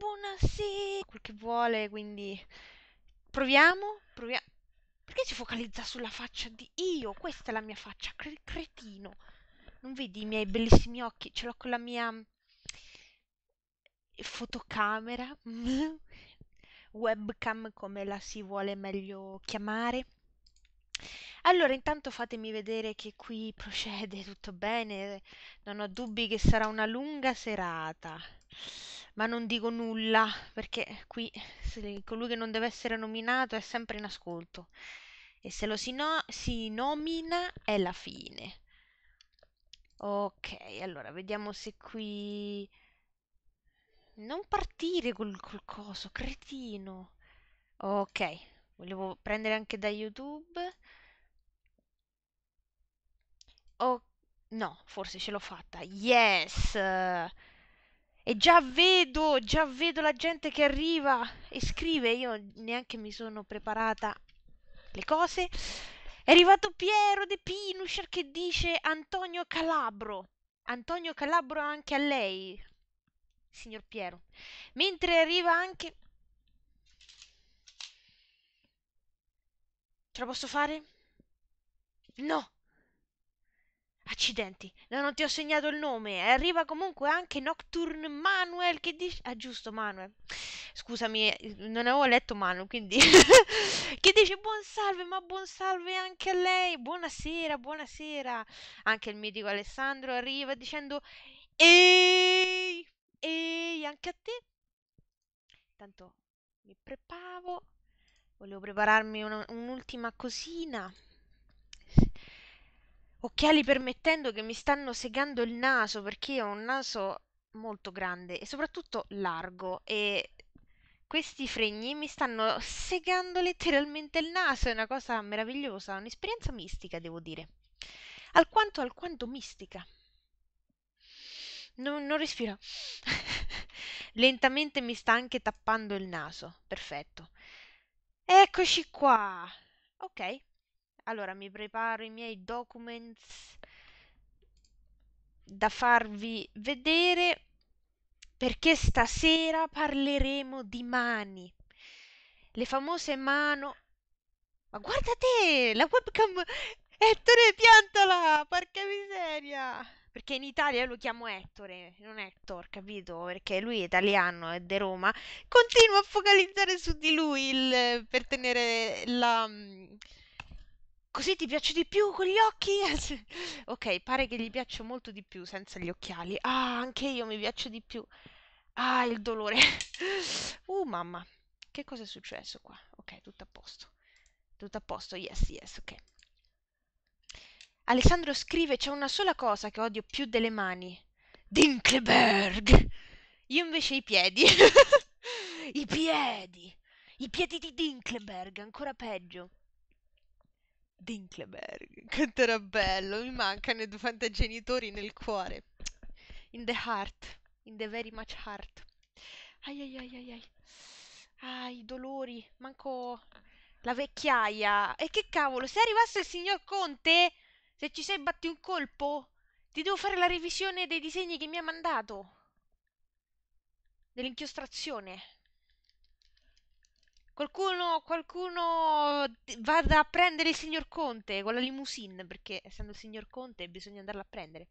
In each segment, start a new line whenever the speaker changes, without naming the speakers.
buonasera, quel che vuole, quindi proviamo, proviamo. Perché si focalizza sulla faccia di io? Questa è la mia faccia, cre- cretino. Non vedi i miei bellissimi occhi? Ce l'ho con la mia fotocamera, webcam come la si vuole meglio chiamare. Allora, intanto fatemi vedere che qui procede tutto bene. Non ho dubbi che sarà una lunga serata. Ma non dico nulla perché qui colui che non deve essere nominato è sempre in ascolto. E se lo si, no- si nomina è la fine. Ok, allora vediamo se qui... Non partire col, col coso, cretino. Ok, volevo prendere anche da YouTube. Oh, no, forse ce l'ho fatta. Yes! E già vedo, già vedo la gente che arriva e scrive. Io neanche mi sono preparata le cose. È arrivato Piero De Pinuscher che dice Antonio Calabro. Antonio Calabro anche a lei, signor Piero. Mentre arriva anche... Ce la posso fare? No! Accidenti, no, non ti ho segnato il nome. Arriva comunque anche Nocturne Manuel che dice... Ah, giusto, Manuel. Scusami, non avevo letto Manuel, quindi... che dice buon salve, ma buon salve anche a lei. Buonasera, buonasera. Anche il mitico Alessandro arriva dicendo... Ehi, ehi, anche a te. Intanto mi preparo. Volevo prepararmi un'ultima cosina occhiali permettendo che mi stanno segando il naso perché ho un naso molto grande e soprattutto largo e questi fregni mi stanno segando letteralmente il naso, è una cosa meravigliosa, un'esperienza mistica, devo dire. Alquanto, alquanto mistica. Non, non respiro. Lentamente mi sta anche tappando il naso. Perfetto. Eccoci qua. Ok. Allora mi preparo i miei documents da farvi vedere perché stasera parleremo di mani. Le famose mano. Ma guarda te, la webcam Ettore piantala, porca miseria. Perché in Italia lo chiamo Ettore, non Hector, capito? Perché lui è italiano, è di Roma. Continuo a focalizzare su di lui il, per tenere la Così ti piace di più con gli occhi? ok, pare che gli piaccia molto di più senza gli occhiali. Ah, anche io mi piaccio di più. Ah, il dolore. uh, mamma. Che cosa è successo qua? Ok, tutto a posto. Tutto a posto, yes, yes, ok. Alessandro scrive: C'è una sola cosa che odio più delle mani. Dinkleberg! Io invece i piedi. I piedi! I piedi di Dinkleberg, ancora peggio. Dinkleberg, quanto era bello, mi mancano i due fantagenitori nel cuore. In the heart, in the very much heart. Ai ai ai ai ai. Ah, i dolori, manco la vecchiaia. E che cavolo, se arrivasse il signor Conte, se ci sei batti un colpo, ti devo fare la revisione dei disegni che mi ha mandato. Dell'inchiostrazione. Qualcuno, qualcuno vada a prendere il signor Conte con la limousine, perché essendo il signor Conte bisogna andarla a prendere.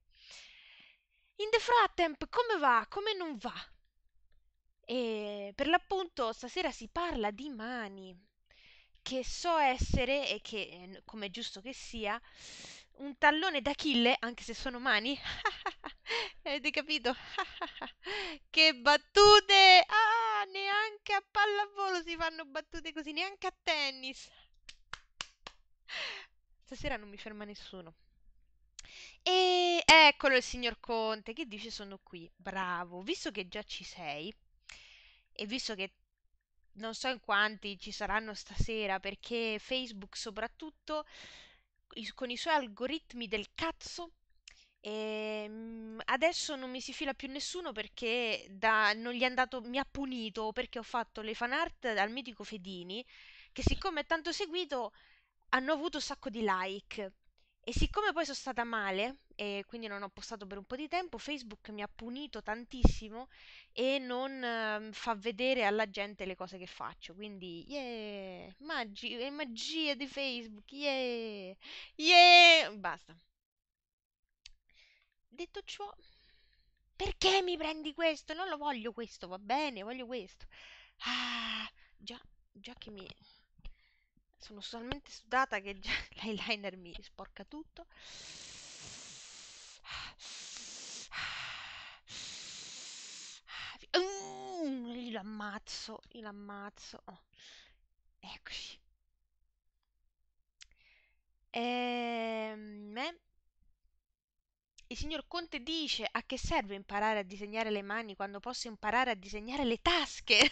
In the frattemp, come va? Come non va? E per l'appunto stasera si parla di mani, che so essere, e che come è giusto che sia, un tallone d'Achille, anche se sono mani. Avete capito? che battute! Ah, neanche a pallavolo si fanno battute così, neanche a tennis. Stasera non mi ferma nessuno. E eccolo il signor Conte che dice sono qui. Bravo, visto che già ci sei e visto che non so in quanti ci saranno stasera perché Facebook soprattutto con i suoi algoritmi del cazzo ehm, adesso non mi si fila più nessuno perché da, non gli è andato, mi ha punito perché ho fatto le fan art dal mitico Fedini che siccome è tanto seguito hanno avuto un sacco di like e siccome poi sono stata male e quindi non ho postato per un po' di tempo. Facebook mi ha punito tantissimo e non eh, fa vedere alla gente le cose che faccio. Quindi, yeah, magi- magia di Facebook, yeah, yeah, basta. Detto ciò, perché mi prendi questo? Non lo voglio questo, va bene, voglio questo. Ah, già, già che mi... Sono talmente sudata che già l'eyeliner mi sporca tutto. Uh, io l'ammazzo, io l'ammazzo. Oh. Eccoci. Ehm, eh? Il signor Conte dice a che serve imparare a disegnare le mani quando posso imparare a disegnare le tasche?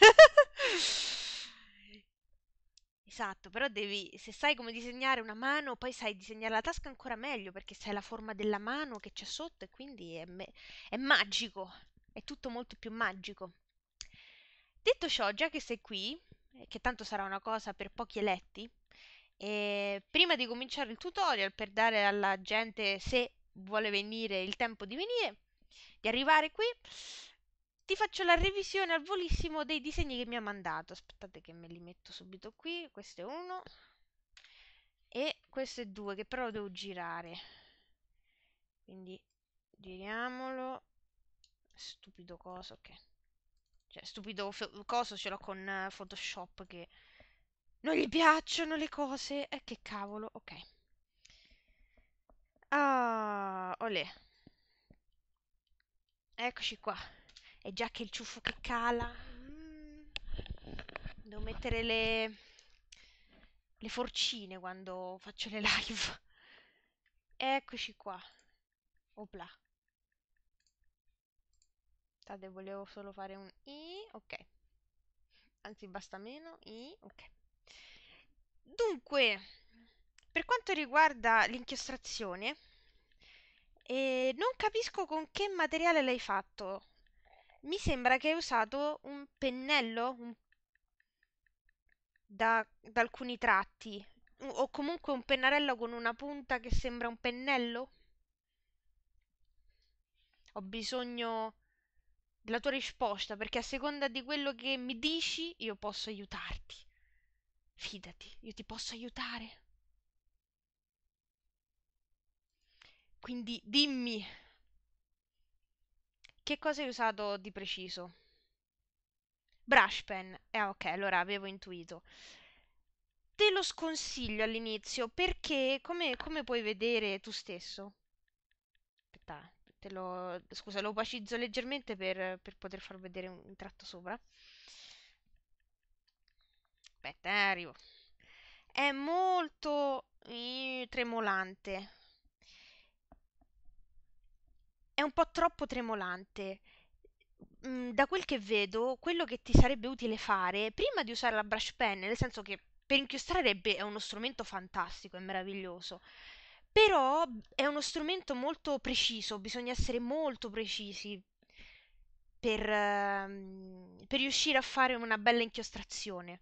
Esatto, però devi, se sai come disegnare una mano, poi sai disegnare la tasca ancora meglio perché sai la forma della mano che c'è sotto e quindi è, è magico, è tutto molto più magico. Detto ciò, già che sei qui, eh, che tanto sarà una cosa per pochi eletti, e prima di cominciare il tutorial per dare alla gente se vuole venire il tempo di venire, di arrivare qui, ti faccio la revisione al volissimo dei disegni che mi ha mandato. Aspettate che me li metto subito qui. Questo è uno. E questo è due, che però devo girare. Quindi giriamolo. Stupido coso, ok. Cioè, stupido coso ce l'ho con uh, Photoshop che non gli piacciono le cose. E eh, che cavolo, ok. Ah, olè. Eccoci qua. E già che il ciuffo che cala. Mm, devo mettere le, le forcine quando faccio le live. Eccoci qua. Opla. State, volevo solo fare un i, ok. Anzi, basta meno, i, ok. Dunque, per quanto riguarda l'inchiostrazione, eh, non capisco con che materiale l'hai fatto. Mi sembra che hai usato un pennello un... da, da alcuni tratti, o comunque un pennarello con una punta che sembra un pennello. Ho bisogno della tua risposta perché a seconda di quello che mi dici io posso aiutarti. Fidati, io ti posso aiutare. Quindi dimmi che cosa hai usato di preciso? Brush pen. Eh ok, allora avevo intuito. Te lo sconsiglio all'inizio perché, come, come puoi vedere tu stesso, aspetta, te lo, scusa, lo opacizzo leggermente per, per poter far vedere un, un tratto sopra. Aspetta, eh, arrivo. È molto eh, tremolante è un po' troppo tremolante. Mm, da quel che vedo, quello che ti sarebbe utile fare prima di usare la brush pen, nel senso che per inchiostare è uno strumento fantastico, è meraviglioso, però è uno strumento molto preciso, bisogna essere molto precisi per, uh, per riuscire a fare una bella inchiostrazione.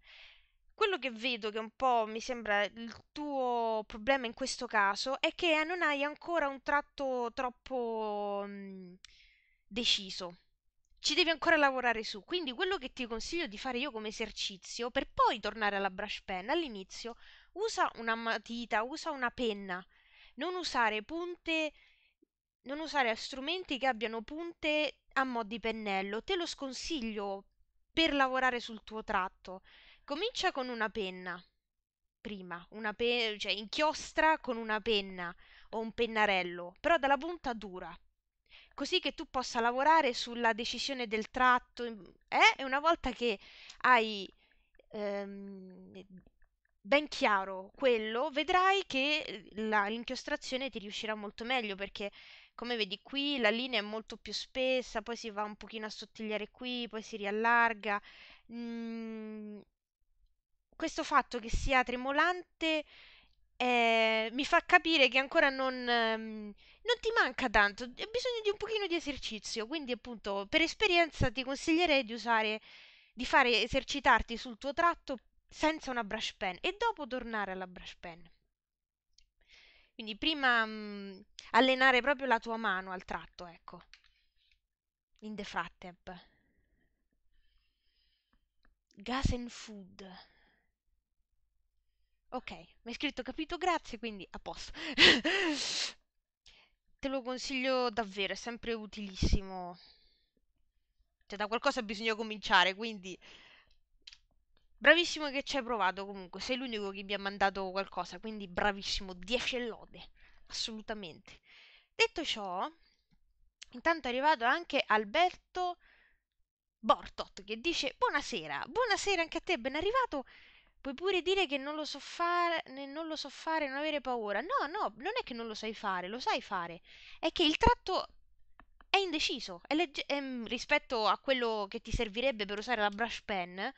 Quello che vedo che un po' mi sembra il tuo problema in questo caso è che non hai ancora un tratto troppo mm, deciso. Ci devi ancora lavorare su. Quindi quello che ti consiglio di fare io come esercizio per poi tornare alla brush pen all'inizio, usa una matita, usa una penna. Non usare punte non usare strumenti che abbiano punte a mo' di pennello. Te lo sconsiglio per lavorare sul tuo tratto Comincia con una penna. Prima, una pe- cioè inchiostra con una penna o un pennarello, però dalla punta dura, così che tu possa lavorare sulla decisione del tratto. Eh? E una volta che hai ehm, ben chiaro quello, vedrai che la, l'inchiostrazione ti riuscirà molto meglio perché come vedi qui la linea è molto più spessa, poi si va un pochino a sottigliare qui, poi si riallarga. Mm, questo fatto che sia tremolante eh, mi fa capire che ancora non, ehm, non ti manca tanto, hai bisogno di un pochino di esercizio, quindi appunto per esperienza ti consiglierei di usare, di fare esercitarti sul tuo tratto senza una brush pen e dopo tornare alla brush pen. Quindi prima mh, allenare proprio la tua mano al tratto, ecco. In the frattemp. Gas and food. Ok, mi hai scritto capito, grazie, quindi a posto. Te lo consiglio davvero, è sempre utilissimo. Cioè, da qualcosa bisogna cominciare, quindi bravissimo che ci hai provato comunque. Sei l'unico che mi ha mandato qualcosa, quindi bravissimo, 10 lode, assolutamente. Detto ciò, intanto è arrivato anche Alberto Bortot che dice buonasera, buonasera anche a te, ben arrivato. Puoi pure dire che non lo so fare, non lo so fare, non avere paura. No, no, non è che non lo sai fare, lo sai fare. È che il tratto è indeciso è legge- mm, rispetto a quello che ti servirebbe per usare la brush pen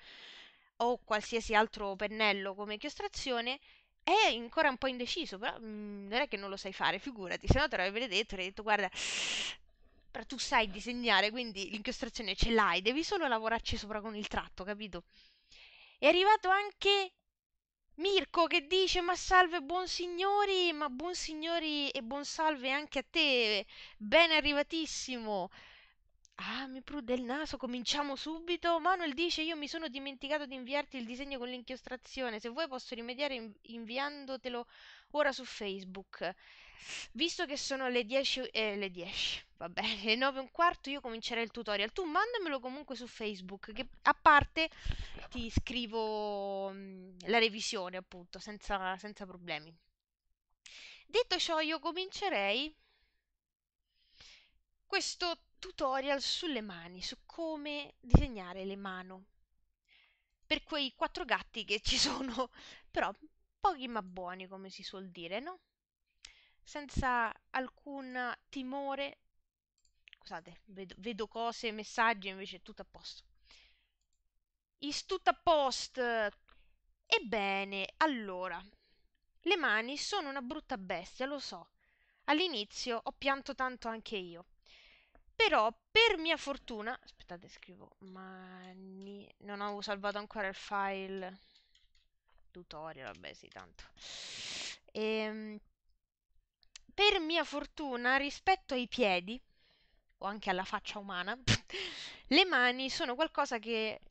o qualsiasi altro pennello come inchiostrazione. È ancora un po' indeciso, però mm, non è che non lo sai fare, figurati, se no te l'avrei detto, avrei detto guarda, però tu sai disegnare, quindi l'inchiostrazione ce l'hai, devi solo lavorarci sopra con il tratto, capito? È arrivato anche Mirko che dice ma salve buon signori, ma buon signori e buon salve anche a te, ben arrivatissimo. Ah, mi prude il naso, cominciamo subito. Manuel dice: Io mi sono dimenticato di inviarti il disegno con l'inchiostrazione. Se vuoi, posso rimediare inv- inviandotelo ora su Facebook. Visto che sono le 10, eh, le 10, vabbè, le 9 e un quarto, io comincerei il tutorial. Tu mandamelo comunque su Facebook, che a parte ti scrivo mm, la revisione, appunto, senza, senza problemi. Detto ciò, io comincerei questo tutorial sulle mani, su come disegnare le mani. Per quei quattro gatti che ci sono, però pochi ma buoni, come si suol dire, no? Senza alcun timore. Scusate, vedo, vedo cose, messaggi, invece è tutto a posto. Is tutto a posto. Ebbene, allora, le mani sono una brutta bestia, lo so. All'inizio ho pianto tanto anche io. Però per mia fortuna, aspettate, scrivo mani, non avevo salvato ancora il file tutorial, vabbè sì, tanto. Ehm, per mia fortuna, rispetto ai piedi, o anche alla faccia umana, le mani sono qualcosa che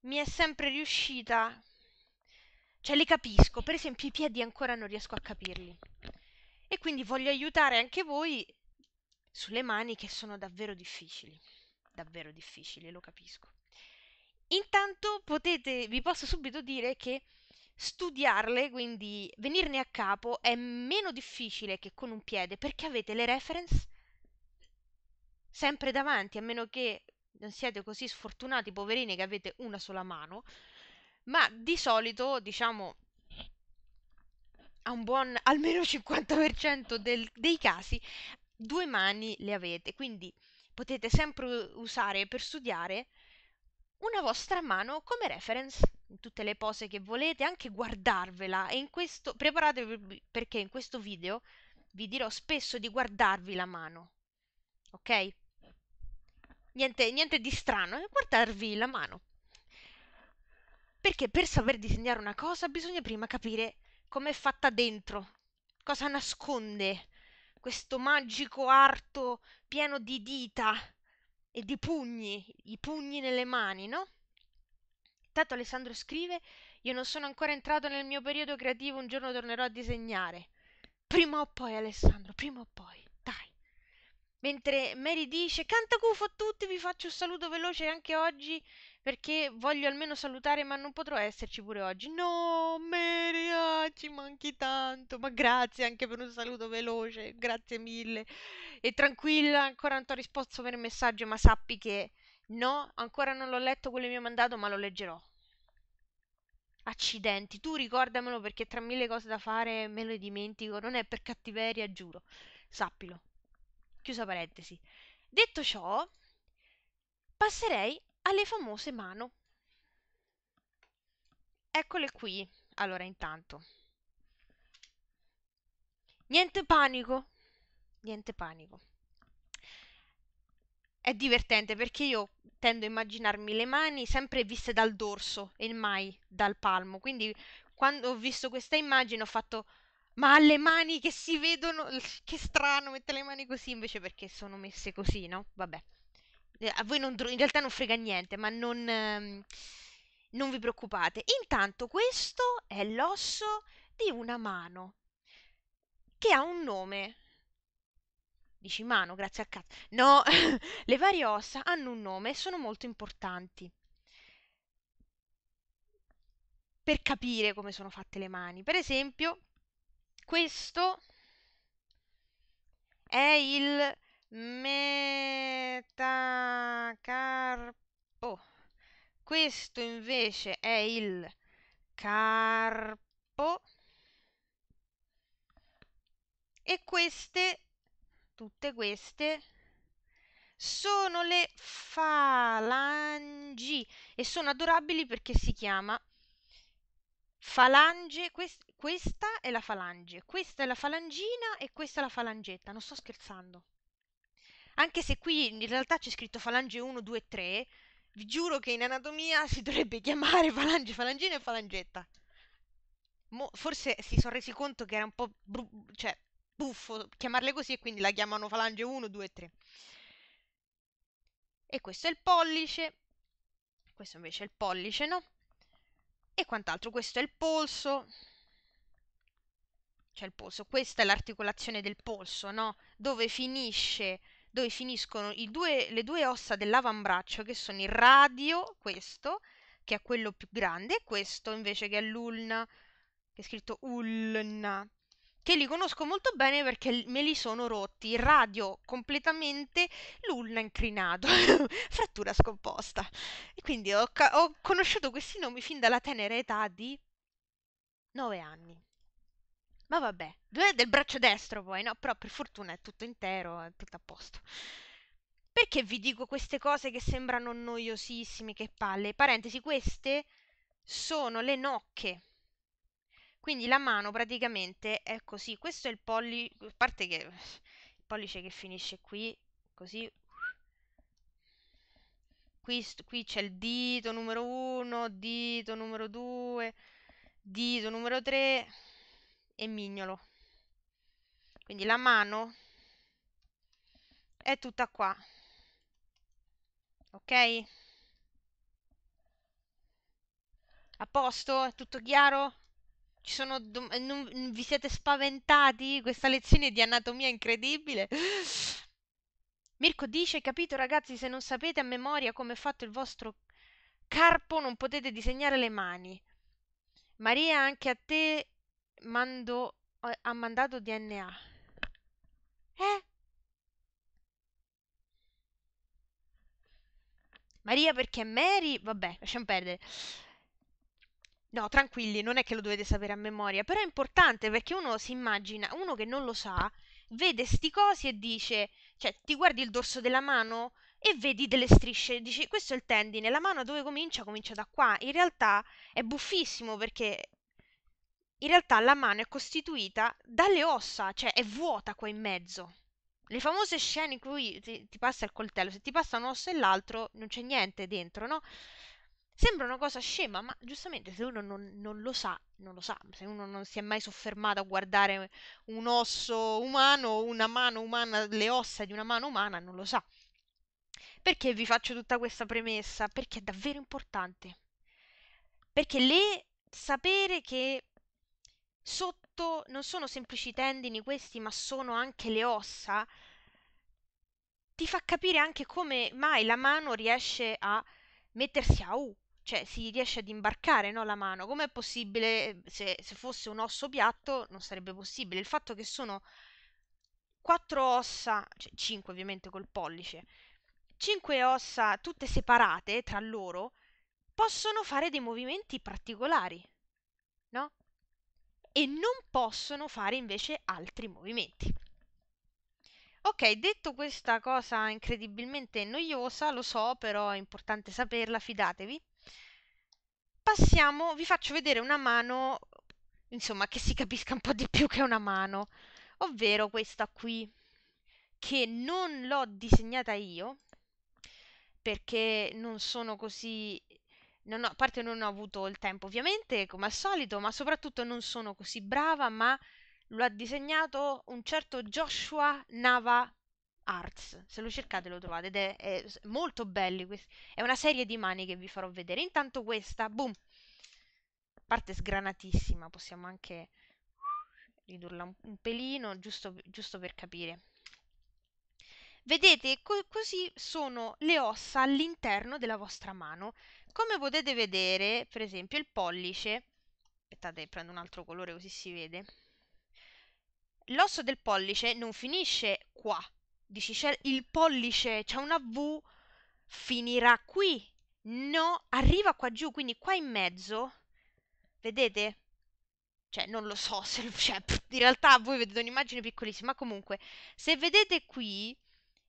mi è sempre riuscita, cioè le capisco, per esempio i piedi ancora non riesco a capirli. E quindi voglio aiutare anche voi sulle mani che sono davvero difficili, davvero difficili, lo capisco. Intanto potete, vi posso subito dire che studiarle, quindi venirne a capo, è meno difficile che con un piede perché avete le reference sempre davanti, a meno che non siete così sfortunati, poverini, che avete una sola mano, ma di solito, diciamo, a un buon almeno 50% del, dei casi due mani le avete, quindi potete sempre usare per studiare una vostra mano come reference tutte le pose che volete, anche guardarvela e in questo preparatevi perché in questo video vi dirò spesso di guardarvi la mano. Ok? Niente, niente di strano, è guardarvi la mano. Perché per saper disegnare una cosa bisogna prima capire come è fatta dentro, cosa nasconde questo magico arto pieno di dita e di pugni, i pugni nelle mani, no? Intanto Alessandro scrive: Io non sono ancora entrato nel mio periodo creativo, un giorno tornerò a disegnare. Prima o poi, Alessandro, prima o poi, dai. Mentre Mary dice: Canta gufo a tutti, vi faccio un saluto veloce anche oggi perché voglio almeno salutare, ma non potrò esserci pure oggi. No, Mary, ah, ci manchi tanto. Ma grazie anche per un saluto veloce, grazie mille. E tranquilla, ancora non ti ho risposto per il messaggio, ma sappi che no, ancora non l'ho letto quello che mi ha mandato, ma lo leggerò. Accidenti, tu ricordamelo perché tra mille cose da fare me lo dimentico, non è per cattiveria, giuro. Sappilo. Chiusa parentesi. Detto ciò, passerei alle famose mano. Eccole qui. Allora, intanto. Niente panico. Niente panico. È divertente perché io tendo a immaginarmi le mani sempre viste dal dorso e mai dal palmo. Quindi quando ho visto questa immagine ho fatto ma le mani che si vedono, che strano, mette le mani così invece perché sono messe così, no? Vabbè. Eh, A voi non, in realtà non frega niente, ma non, ehm, non vi preoccupate. Intanto questo è l'osso di una mano che ha un nome. Dici mano, grazie a cazzo. No, le varie ossa hanno un nome e sono molto importanti per capire come sono fatte le mani. Per esempio, questo è il metacarpo. Questo invece è il carpo. E queste, tutte queste, sono le falangi e sono adorabili perché si chiama falange. quest- questa è la falange, questa è la falangina e questa è la falangetta. Non sto scherzando. Anche se qui in realtà c'è scritto falange 1, 2, 3, vi giuro che in anatomia si dovrebbe chiamare falange, falangina e falangetta. Mo- forse si sono resi conto che era un po' cioè, buffo chiamarle così e quindi la chiamano falange 1, 2, 3. E questo è il pollice, questo invece è il pollice, no? E quant'altro, questo è il polso, c'è il polso, questa è l'articolazione del polso, no? Dove finisce, dove finiscono due, le due ossa dell'avambraccio, che sono il radio, questo, che è quello più grande, e questo invece che è l'ulna, che è scritto ulna, che li conosco molto bene perché me li sono rotti, radio completamente, l'ulna inclinato, frattura scomposta. E quindi ho, ho conosciuto questi nomi fin dalla tenera età di 9 anni. Ma vabbè, due del braccio destro poi, no? Però per fortuna è tutto intero, è tutto a posto. Perché vi dico queste cose che sembrano noiosissime, che palle? Parentesi, queste sono le nocche. Quindi la mano praticamente è così. Questo è il pollice, a parte che il pollice che finisce qui, così. Qui, qui c'è il dito numero 1, dito numero 2, dito numero 3 e mignolo. Quindi la mano è tutta qua, ok? A posto? È tutto chiaro? Ci sono dom- eh, non, vi siete spaventati? Questa lezione di anatomia incredibile. Mirko dice, capito ragazzi, se non sapete a memoria come è fatto il vostro carpo non potete disegnare le mani. Maria, anche a te mando, eh, ha mandato DNA. Eh? Maria perché Mary? Vabbè, lasciamo perdere. No, tranquilli, non è che lo dovete sapere a memoria, però è importante perché uno si immagina, uno che non lo sa, vede sti cosi e dice, cioè ti guardi il dorso della mano e vedi delle strisce, dici questo è il tendine, la mano dove comincia? Comincia da qua. In realtà è buffissimo perché in realtà la mano è costituita dalle ossa, cioè è vuota qua in mezzo. Le famose scene in cui ti, ti passa il coltello, se ti passa un osso e l'altro non c'è niente dentro, no? Sembra una cosa scema, ma giustamente se uno non, non lo sa, non lo sa, se uno non si è mai soffermato a guardare un osso umano, una mano umana, le ossa di una mano umana, non lo sa. Perché vi faccio tutta questa premessa? Perché è davvero importante. Perché le sapere che sotto non sono semplici tendini questi, ma sono anche le ossa, ti fa capire anche come mai la mano riesce a mettersi a U, cioè si riesce ad imbarcare, no, la mano. Com'è possibile, se, se fosse un osso piatto, non sarebbe possibile. Il fatto che sono quattro ossa, cioè cinque ovviamente col pollice, cinque ossa tutte separate tra loro, possono fare dei movimenti particolari, no? E non possono fare invece altri movimenti. Ok, detto questa cosa incredibilmente noiosa, lo so, però è importante saperla, fidatevi. Passiamo, vi faccio vedere una mano, insomma, che si capisca un po' di più che una mano, ovvero questa qui, che non l'ho disegnata io, perché non sono così... non ho- a parte non ho avuto il tempo, ovviamente, come al solito, ma soprattutto non sono così brava, ma lo ha disegnato un certo Joshua Nava Arts. Se lo cercate lo trovate ed è, è molto belli. È una serie di mani che vi farò vedere. Intanto questa, boom, parte sgranatissima, possiamo anche ridurla un, pelino, giusto, giusto per capire. Vedete, co- così sono le ossa all'interno della vostra mano. Come potete vedere, per esempio, il pollice, aspettate, prendo un altro colore così si vede. L'osso del pollice non finisce qua. Dici, c'è il pollice, c'è una V, finirà qui. No, arriva qua giù, quindi qua in mezzo, vedete? Cioè, non lo so se... Cioè, in realtà voi vedete un'immagine piccolissima, ma comunque, se vedete qui,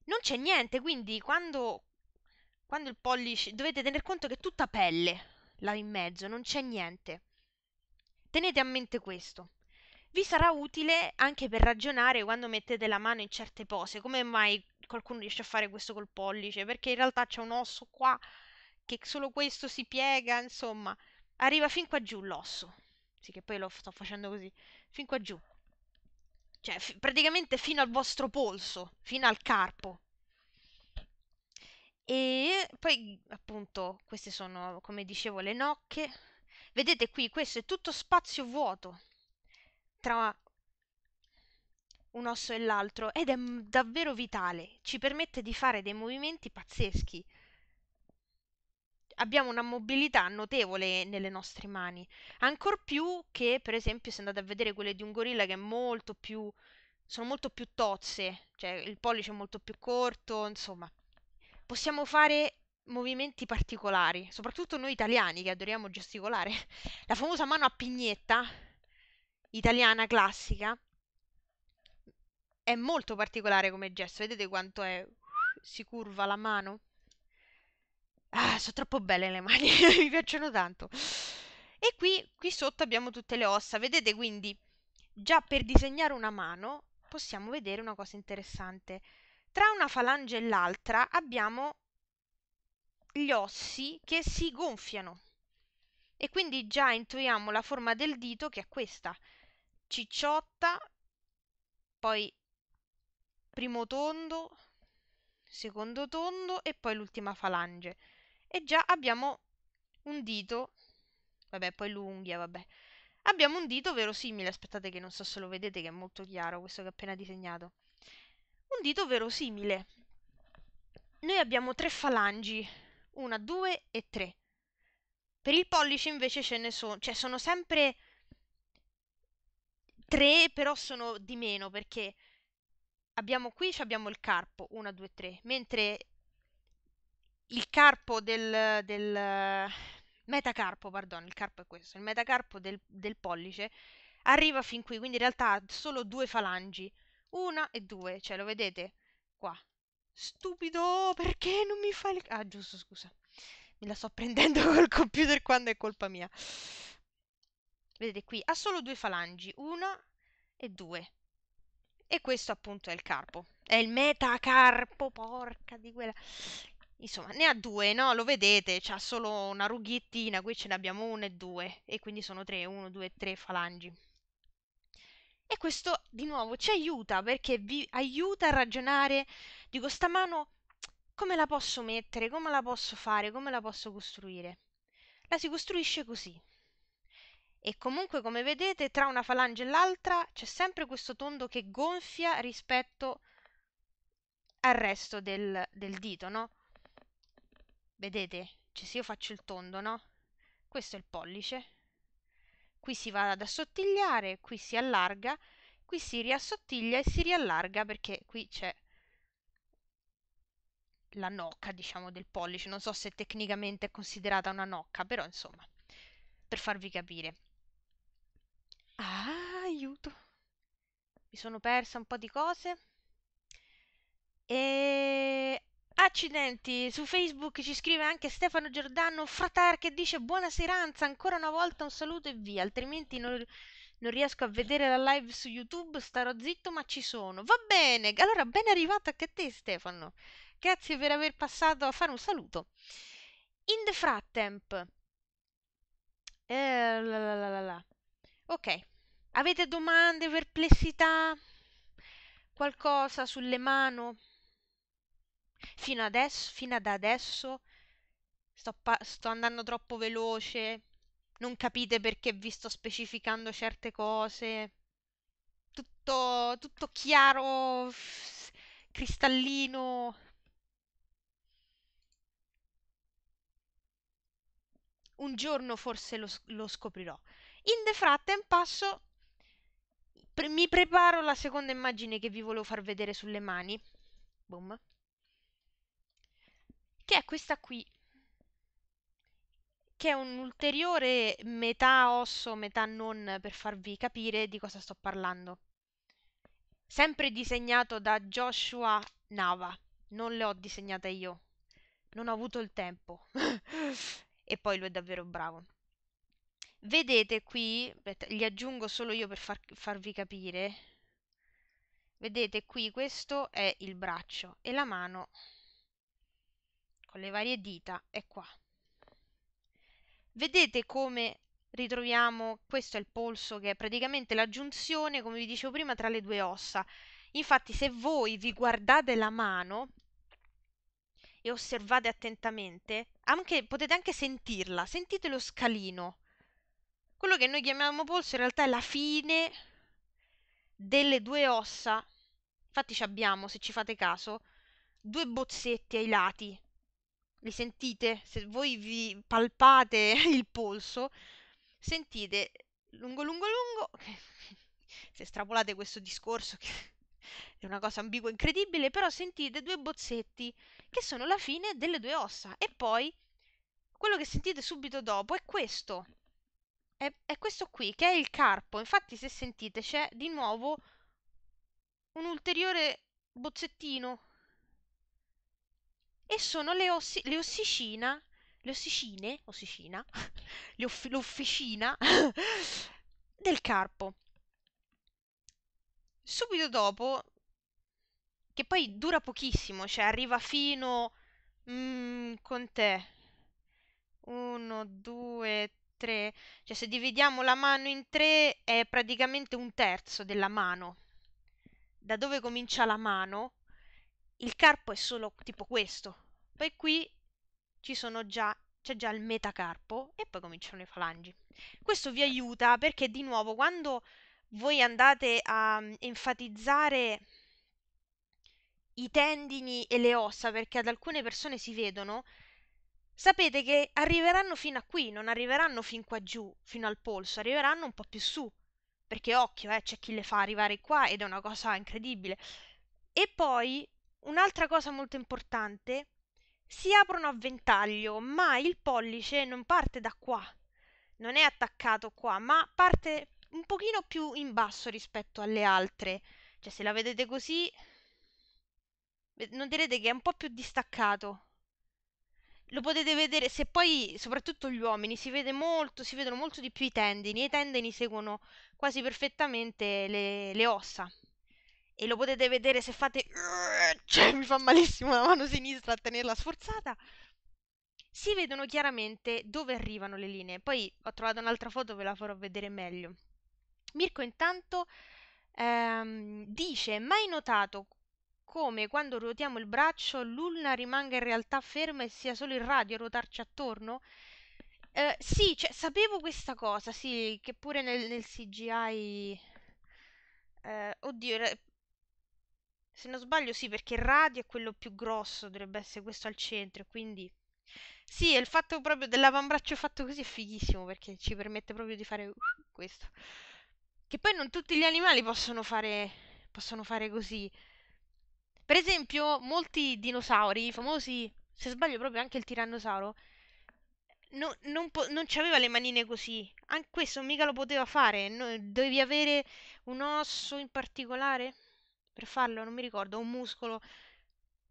non c'è niente, quindi quando, quando il pollice... dovete tener conto che è tutta pelle là in mezzo, non c'è niente. Tenete a mente questo. Vi sarà utile anche per ragionare quando mettete la mano in certe pose. Come mai qualcuno riesce a fare questo col pollice? Perché in realtà c'è un osso qua che solo questo si piega, insomma, arriva fin qua giù l'osso. Sì, che poi lo sto facendo così, fin qua giù cioè f- praticamente fino al vostro polso, fino al carpo. E poi appunto queste sono, come dicevo, le nocche. Vedete qui, questo è tutto spazio vuoto tra un osso e l'altro ed è davvero vitale, ci permette di fare dei movimenti pazzeschi abbiamo una mobilità notevole nelle nostre mani, ancor più che per esempio se andate a vedere quelle di un gorilla che è molto più sono molto più tozze, cioè il pollice è molto più corto, insomma. Possiamo fare movimenti particolari, soprattutto noi italiani che adoriamo gesticolare. La famosa mano a pignetta italiana classica è molto particolare come gesto, vedete quanto è si curva la mano? Ah, sono troppo belle le mani, mi piacciono tanto. E qui, qui sotto abbiamo tutte le ossa, vedete quindi già per disegnare una mano possiamo vedere una cosa interessante. Tra una falange e l'altra abbiamo gli ossi che si gonfiano e quindi già intuiamo la forma del dito che è questa, cicciotta, poi primo tondo, secondo tondo e poi l'ultima falange e già abbiamo un dito, vabbè, poi l'unghia, vabbè. Abbiamo un dito verosimile, aspettate che non so se lo vedete che è molto chiaro questo che ho appena disegnato. Un dito verosimile. Noi abbiamo tre falangi, una, due e tre. Per il pollice invece ce ne sono, cioè sono sempre tre, però sono di meno perché abbiamo qui abbiamo il carpo, 1, 2, 3, mentre il carpo del, del metacarpo, pardon, il carpo è questo, il metacarpo del, del pollice arriva fin qui, quindi in realtà ha solo due falangi, una e due, cioè lo vedete qua. Stupido, perché non mi fai le... Ah, giusto, scusa. Me la sto prendendo col computer quando è colpa mia. Vedete qui, ha solo due falangi, una e due. E questo appunto è il carpo. È il metacarpo, porca di quella. Insomma, ne ha due, no? Lo vedete, c'ha solo una rughettina, qui ce ne abbiamo una e due, e quindi sono tre, uno, due, tre falangi. E questo di nuovo ci aiuta perché vi aiuta a ragionare, dico, sta mano come la posso mettere, come la posso fare, come la posso costruire. La si costruisce così. E comunque, come vedete, tra una falange e l'altra c'è sempre questo tondo che gonfia rispetto al resto del, del dito, no? Vedete? Cioè se io faccio il tondo, no? Questo è il pollice. Qui si va ad assottigliare, qui si allarga, qui si riassottiglia e si riallarga perché qui c'è la nocca, diciamo, del pollice. Non so se tecnicamente è considerata una nocca, però insomma, per farvi capire. Ah, aiuto. Mi sono persa un po' di cose. E Accidenti, su Facebook ci scrive anche Stefano Giordano Fratar che dice buona seranza, ancora una volta un saluto e via, altrimenti non, non, riesco a vedere la live su YouTube, starò zitto ma ci sono. Va bene, allora ben arrivato anche a te Stefano, grazie per aver passato a fare un saluto. In the frattemp, eh, la la la la. Ok, Avete domande, perplessità? Qualcosa sulle mani? Fino adesso, fino ad adesso sto, sto andando troppo veloce, non capite perché vi sto specificando certe cose. Tutto, tutto chiaro, cristallino. Un giorno forse lo, lo scoprirò. In the frattem passo, pre- mi preparo la seconda immagine che vi volevo far vedere sulle mani. Boom. Che è questa qui. Che è un ulteriore metà osso, metà non per farvi capire di cosa sto parlando. Sempre disegnato da Joshua Nava. Non le ho disegnate io. Non ho avuto il tempo. e poi lui è davvero bravo. Vedete qui, aspetta, li aggiungo solo io per far- farvi capire. Vedete qui, questo è il braccio e la mano con le varie dita è qua. Vedete come ritroviamo, questo è il polso che è praticamente la giunzione, come vi dicevo prima, tra le due ossa. Infatti se voi vi guardate la mano e osservate attentamente, anche, potete anche sentirla, sentite lo scalino. Quello che noi chiamiamo polso in realtà è la fine delle due ossa. Infatti ci abbiamo, se ci fate caso, due bozzetti ai lati. Li sentite? Se voi vi palpate il polso, sentite lungo lungo lungo se estrapolate questo discorso che è una cosa ambigua incredibile, però sentite due bozzetti che sono la fine delle due ossa e poi quello che sentite subito dopo è questo è, è questo qui, che è il carpo. Infatti, se sentite, c'è di nuovo un ulteriore bozzettino. E sono le, ossi, le ossicina, le ossicine, ossicina, le off, l'officina del carpo. Subito dopo, che poi dura pochissimo, cioè arriva fino... Mm, con te. 1, 2, tre, cioè se dividiamo la mano in tre è praticamente un terzo della mano. Da dove comincia la mano? Il carpo è solo tipo questo. Poi qui ci sono già c'è già il metacarpo e poi cominciano le falangi. Questo vi aiuta perché di nuovo quando voi andate a mm, enfatizzare i tendini e le ossa perché ad alcune persone si vedono, sapete che arriveranno fino a qui, non arriveranno fin qua giù, fino al polso, arriveranno un po' più su. Perché occhio, eh, c'è chi le fa arrivare qua ed è una cosa incredibile. E poi un'altra cosa molto importante, si aprono a ventaglio, ma il pollice non parte da qua, non è attaccato qua, ma parte un pochino più in basso rispetto alle altre. Cioè, se la vedete così, noterete che è un po' più distaccato lo potete vedere se poi, soprattutto gli uomini, si vede molto, si vedono molto di più i tendini e i tendini seguono quasi perfettamente le, le ossa. E lo potete vedere se fate... Cioè, mi fa malissimo la mano sinistra a tenerla sforzata. Si vedono chiaramente dove arrivano le linee. Poi ho trovato un'altra foto, ve la farò vedere meglio. Mirko intanto ehm, dice, mai notato come quando ruotiamo il braccio l'ulna rimanga in realtà ferma e sia solo il radio a ruotarci attorno? Eh, sì, cioè, sapevo questa cosa, sì, che pure nel, nel CGI... Eh, oddio, se non sbaglio sì, perché il radio è quello più grosso, dovrebbe essere questo al centro, quindi... Sì, il fatto proprio dell'avambraccio fatto così è fighissimo, perché ci permette proprio di fare questo. Che poi non tutti gli animali possono fare, possono fare così. Per esempio, molti dinosauri famosi, se sbaglio proprio anche il tirannosauro, no, non, po- non c'aveva le manine così. Anche questo mica lo poteva fare. No, dovevi avere un osso in particolare per farlo, non mi ricordo, un muscolo.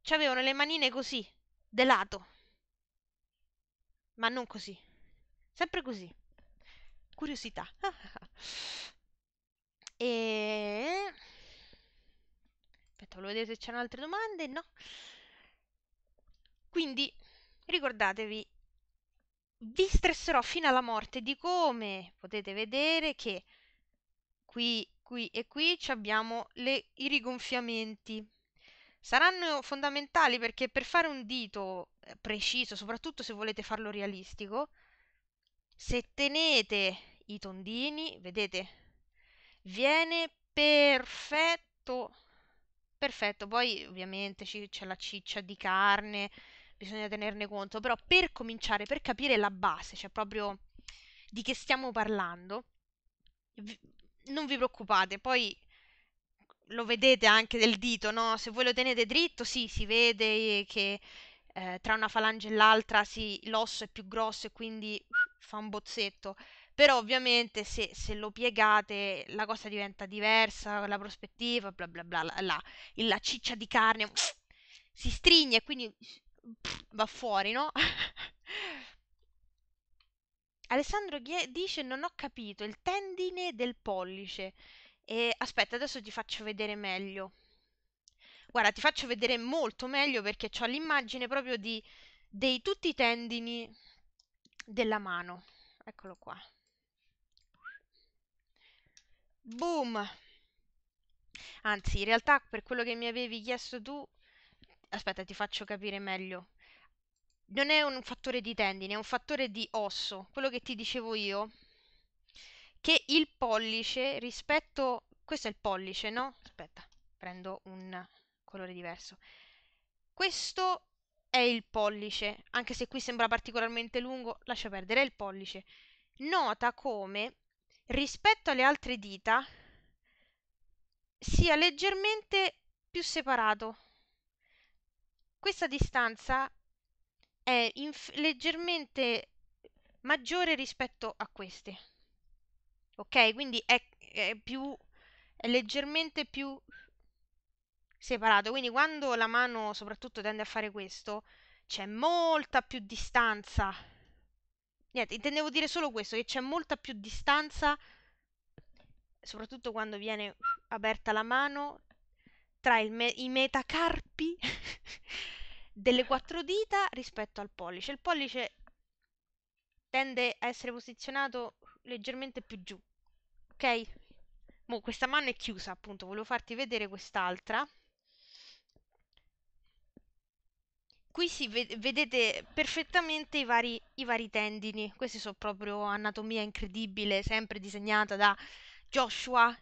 C'avevano le manine così, de lato. Ma non così. Sempre così. Curiosità. e Aspetta, volevo vedere se c'erano altre domande. No. Quindi ricordatevi, vi stresserò fino alla morte di come potete vedere che qui, qui e qui abbiamo le, i rigonfiamenti. Saranno fondamentali perché per fare un dito eh, preciso, soprattutto se volete farlo realistico, se tenete i tondini, vedete, viene perfetto. Perfetto, poi ovviamente c'è la ciccia di carne, bisogna tenerne conto, però per cominciare, per capire la base, cioè proprio di che stiamo parlando, non vi preoccupate, poi lo vedete anche del dito, no? Se voi lo tenete dritto, sì, si vede che eh, tra una falange e l'altra sì, l'osso è più grosso e quindi fa un bozzetto. Però ovviamente se, se, lo piegate la cosa diventa diversa, la prospettiva, bla bla bla, la, la, la ciccia di carne si stringe e quindi va fuori, no? Alessandro dice non ho capito il tendine del pollice. E aspetta, adesso ti faccio vedere meglio. Guarda, ti faccio vedere molto meglio perché ho l'immagine proprio di dei tutti i tendini della mano. Eccolo qua. Boom! Anzi, in realtà per quello che mi avevi chiesto tu, aspetta, ti faccio capire meglio. Non è un fattore di tendine, è un fattore di osso. Quello che ti dicevo io, che il pollice rispetto... Questo è il pollice, no? Aspetta, prendo un colore diverso. Questo è il pollice, anche se qui sembra particolarmente lungo, lascia perdere, è il pollice. Nota come rispetto alle altre dita sia leggermente più separato. Questa distanza è inf- leggermente maggiore rispetto a queste. Ok? Quindi è, è più è leggermente più separato. Quindi quando la mano soprattutto tende a fare questo, c'è molta più distanza. Niente, intendevo dire solo questo, che c'è molta più distanza, soprattutto quando viene aperta la mano, tra me- i metacarpi delle quattro dita rispetto al pollice. Il pollice tende a essere posizionato leggermente più giù, ok? Mo, questa mano è chiusa, appunto, volevo farti vedere quest'altra. Qui si ved- vedete perfettamente i vari, i vari tendini. Questi sono proprio anatomia incredibile, sempre disegnata da Joshua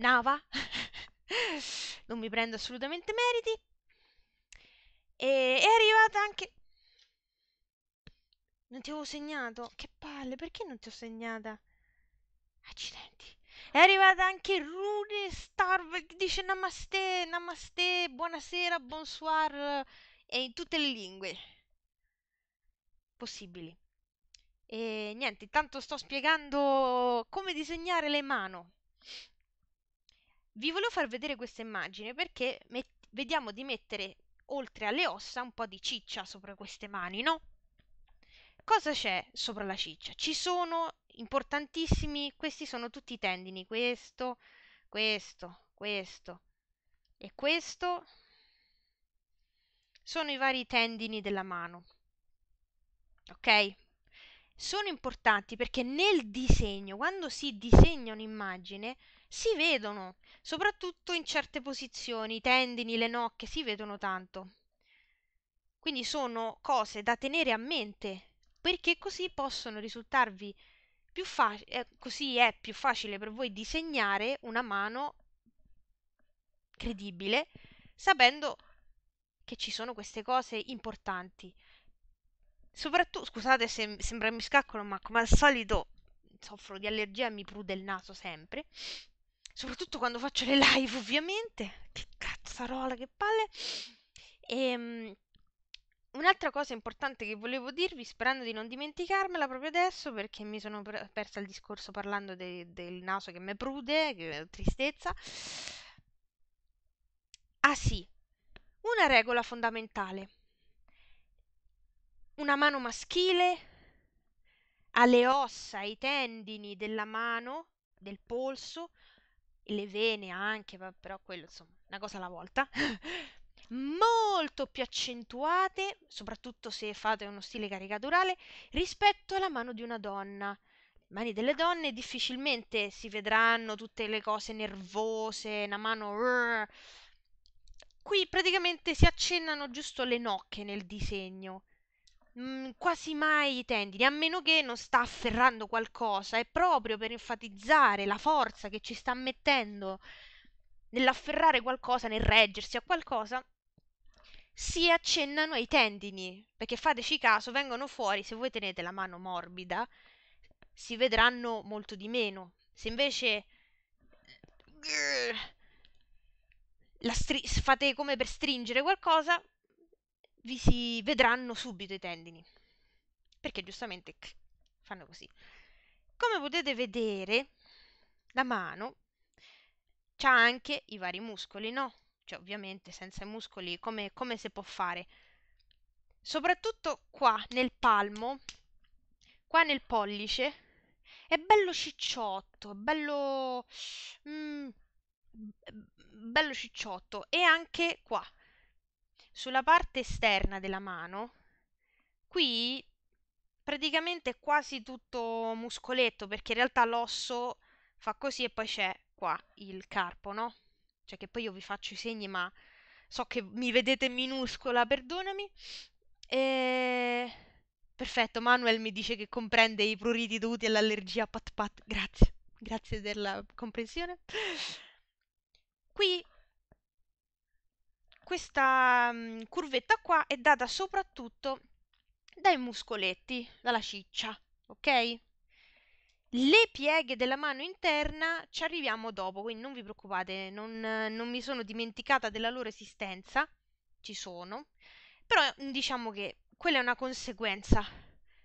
Nava. non mi prendo assolutamente meriti. E è arrivata anche... Non ti avevo segnato? Che palle, perché non ti ho segnata? Accidenti. È arrivata anche Rune Starve che dice Namaste, Namaste, buonasera, bonsoir e in tutte le lingue possibili. E niente, intanto sto spiegando come disegnare le mani. Vi volevo far vedere questa immagine perché vediamo di mettere oltre alle ossa un po' di ciccia sopra queste mani, no? Cosa c'è sopra la ciccia? Ci sono importantissimi, questi sono tutti i tendini, questo, questo, questo e questo sono i vari tendini della mano. Ok? Sono importanti perché nel disegno, quando si disegna un'immagine, si vedono, soprattutto in certe posizioni, i tendini, le nocche, si vedono tanto. Quindi sono cose da tenere a mente perché così possono risultarvi più facile, eh, così è più facile per voi disegnare una mano credibile sapendo che ci sono queste cose importanti. Soprattutto, scusate se sembra mi scaccolo, ma come al solito soffro di allergia e mi prude il naso sempre. Soprattutto quando faccio le live, ovviamente. Che cazzarola, che palle. Ehm, Un'altra cosa importante che volevo dirvi, sperando di non dimenticarmela proprio adesso, perché mi sono persa il discorso parlando de- del naso che mi prude, che tristezza. Ah sì, una regola fondamentale. Una mano maschile ha le ossa, i tendini della mano, del polso, le vene anche, però quello insomma, una cosa alla volta. molto più accentuate, soprattutto se fate uno stile caricaturale, rispetto alla mano di una donna. mani delle donne difficilmente si vedranno tutte le cose nervose, una mano... Qui praticamente si accennano giusto le nocche nel disegno. Mm, quasi mai i tendini, a meno che non sta afferrando qualcosa, è proprio per enfatizzare la forza che ci sta mettendo nell'afferrare qualcosa, nel reggersi a qualcosa, si accennano ai tendini, perché fateci caso, vengono fuori, se voi tenete la mano morbida, si vedranno molto di meno. Se invece stri- fate come per stringere qualcosa, vi si vedranno subito i tendini. Perché giustamente fanno così. Come potete vedere, la mano ha anche i vari muscoli, no? Cioè, ovviamente senza i muscoli come, come si può fare? Soprattutto qua nel palmo, qua nel pollice, è bello cicciotto, bello... Mm, bello cicciotto. E anche qua, sulla parte esterna della mano, qui praticamente è quasi tutto muscoletto, perché in realtà l'osso fa così e poi c'è qua il carpo, no? Cioè che poi io vi faccio i segni, ma so che mi vedete minuscola, perdonami. E... Perfetto, Manuel mi dice che comprende i pruriti dovuti all'allergia pat pat. Grazie, grazie della comprensione. Qui questa um, curvetta qua è data soprattutto dai muscoletti, dalla ciccia, ok? Le pieghe della mano interna ci arriviamo dopo, quindi non vi preoccupate, non, non mi sono dimenticata della loro esistenza, ci sono, però diciamo che quella è una conseguenza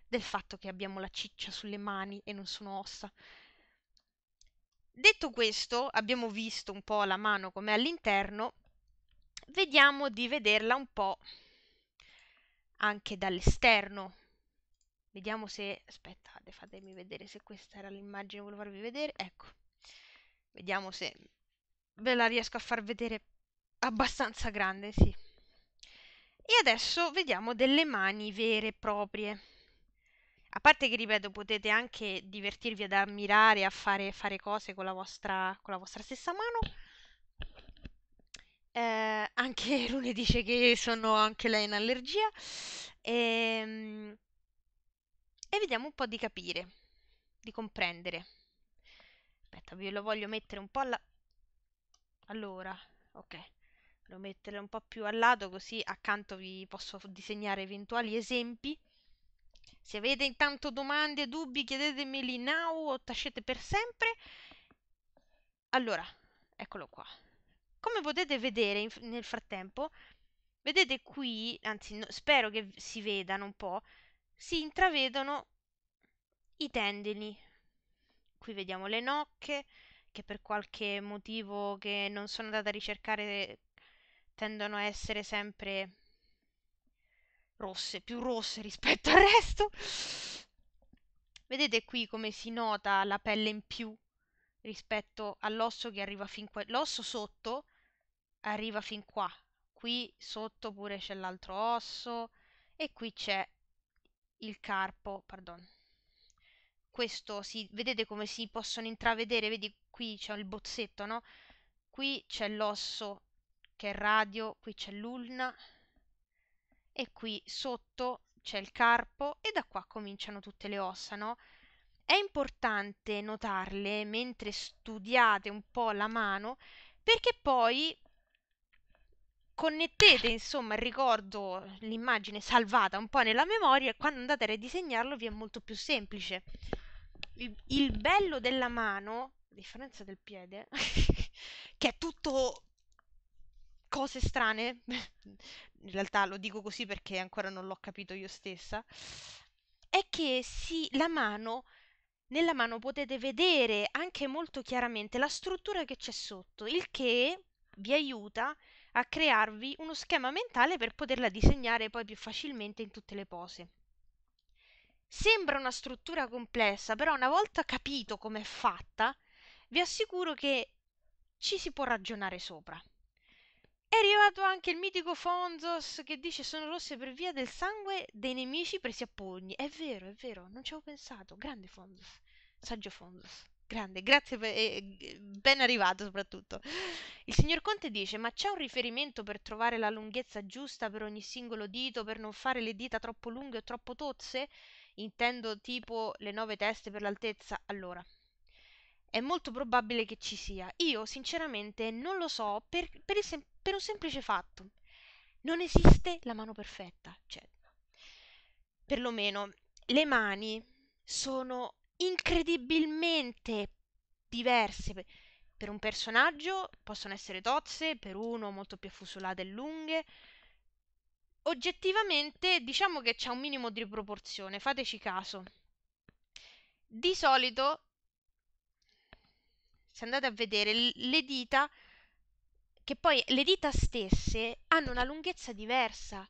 del fatto che abbiamo la ciccia sulle mani e non sono ossa. Detto questo, abbiamo visto un po' la mano come all'interno, vediamo di vederla un po' anche dall'esterno, Vediamo se... Aspettate, fatemi vedere se questa era l'immagine che volevo farvi vedere. Ecco. Vediamo se ve la riesco a far vedere abbastanza grande, sì. E adesso vediamo delle mani vere e proprie. A parte che, ripeto, potete anche divertirvi ad ammirare, a fare, fare cose con la, vostra, con la vostra stessa mano. Eh, anche Lune dice che sono anche lei in allergia. Ehm e vediamo un po' di capire, di comprendere. Aspetta, ve lo voglio mettere un po' alla... Allora, ok. Lo mettere un po' più al lato così accanto vi posso disegnare eventuali esempi. Se avete intanto domande, dubbi, chiedetemeli now o tacete per sempre. Allora, eccolo qua. Come potete vedere nel frattempo, vedete qui, anzi no, spero che si vedano un po', si intravedono i tendini. Qui vediamo le nocche che per qualche motivo che non sono andata a ricercare tendono a essere sempre rosse, più rosse rispetto al resto. Vedete qui come si nota la pelle in più rispetto all'osso che arriva fin qua. L'osso sotto arriva fin qua. Qui sotto pure c'è l'altro osso e qui c'è il carpo, pardon. Questo si, vedete come si possono intravedere, vedi qui c'è il bozzetto, no? Qui c'è l'osso che è radio, qui c'è l'ulna e qui sotto c'è il carpo e da qua cominciano tutte le ossa, no? È importante notarle mentre studiate un po' la mano perché poi connettete insomma il ricordo, l'immagine salvata un po' nella memoria e quando andate a ridisegnarlo vi è molto più semplice. Il, il bello della mano, a differenza del piede, che è tutto cose strane, in realtà lo dico così perché ancora non l'ho capito io stessa, è che sì, la mano, nella mano potete vedere anche molto chiaramente la struttura che c'è sotto, il che vi aiuta a crearvi uno schema mentale per poterla disegnare poi più facilmente in tutte le pose. Sembra una struttura complessa, però una volta capito come è fatta, vi assicuro che ci si può ragionare sopra. È arrivato anche il mitico Fonzos che dice sono rosse per via del sangue dei nemici presi a pugni. È vero, è vero, non ci avevo pensato. Grande Fonzos. saggio Fondos. Grande, grazie per, eh, ben arrivato soprattutto. Il signor Conte dice: Ma c'è un riferimento per trovare la lunghezza giusta per ogni singolo dito, per non fare le dita troppo lunghe o troppo tozze? Intendo tipo le nove teste per l'altezza. Allora, è molto probabile che ci sia. Io, sinceramente, non lo so per, per, sem- per un semplice fatto. Non esiste la mano perfetta. Cioè, perlomeno, le mani sono incredibilmente diverse. Per un personaggio possono essere tozze, per uno molto più affusolate e lunghe. Oggettivamente diciamo che c'è un minimo di proporzione, fateci caso. Di solito, se andate a vedere le dita, che poi le dita stesse hanno una lunghezza diversa.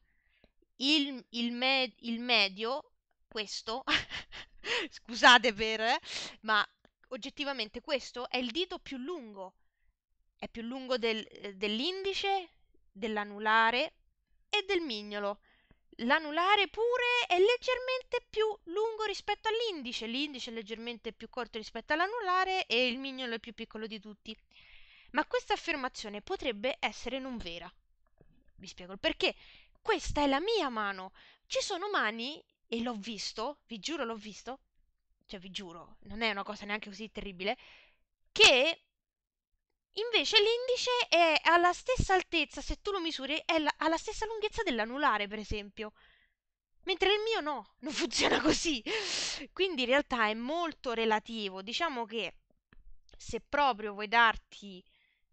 Il, il, me- il medio, questo, scusate per, eh, ma oggettivamente questo è il dito più lungo. È più lungo del, dell'indice, dell'anulare e del mignolo. L'anulare pure è leggermente più lungo rispetto all'indice, l'indice è leggermente più corto rispetto all'anulare e il mignolo è più piccolo di tutti. Ma questa affermazione potrebbe essere non vera. Vi spiego il perché. Questa è la mia mano. Ci sono mani, e l'ho visto, vi giuro l'ho visto, cioè vi giuro, non è una cosa neanche così terribile, che invece l'indice è alla stessa altezza, se tu lo misuri, è la, alla stessa lunghezza dell'anulare, per esempio. Mentre il mio no, non funziona così. Quindi in realtà è molto relativo. Diciamo che se proprio vuoi darti,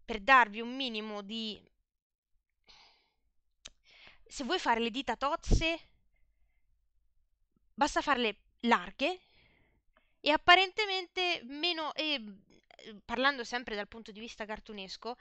per darvi un minimo di... Se vuoi fare le dita tozze, basta farle larghe e apparentemente meno, e, parlando sempre dal punto di vista cartunesco,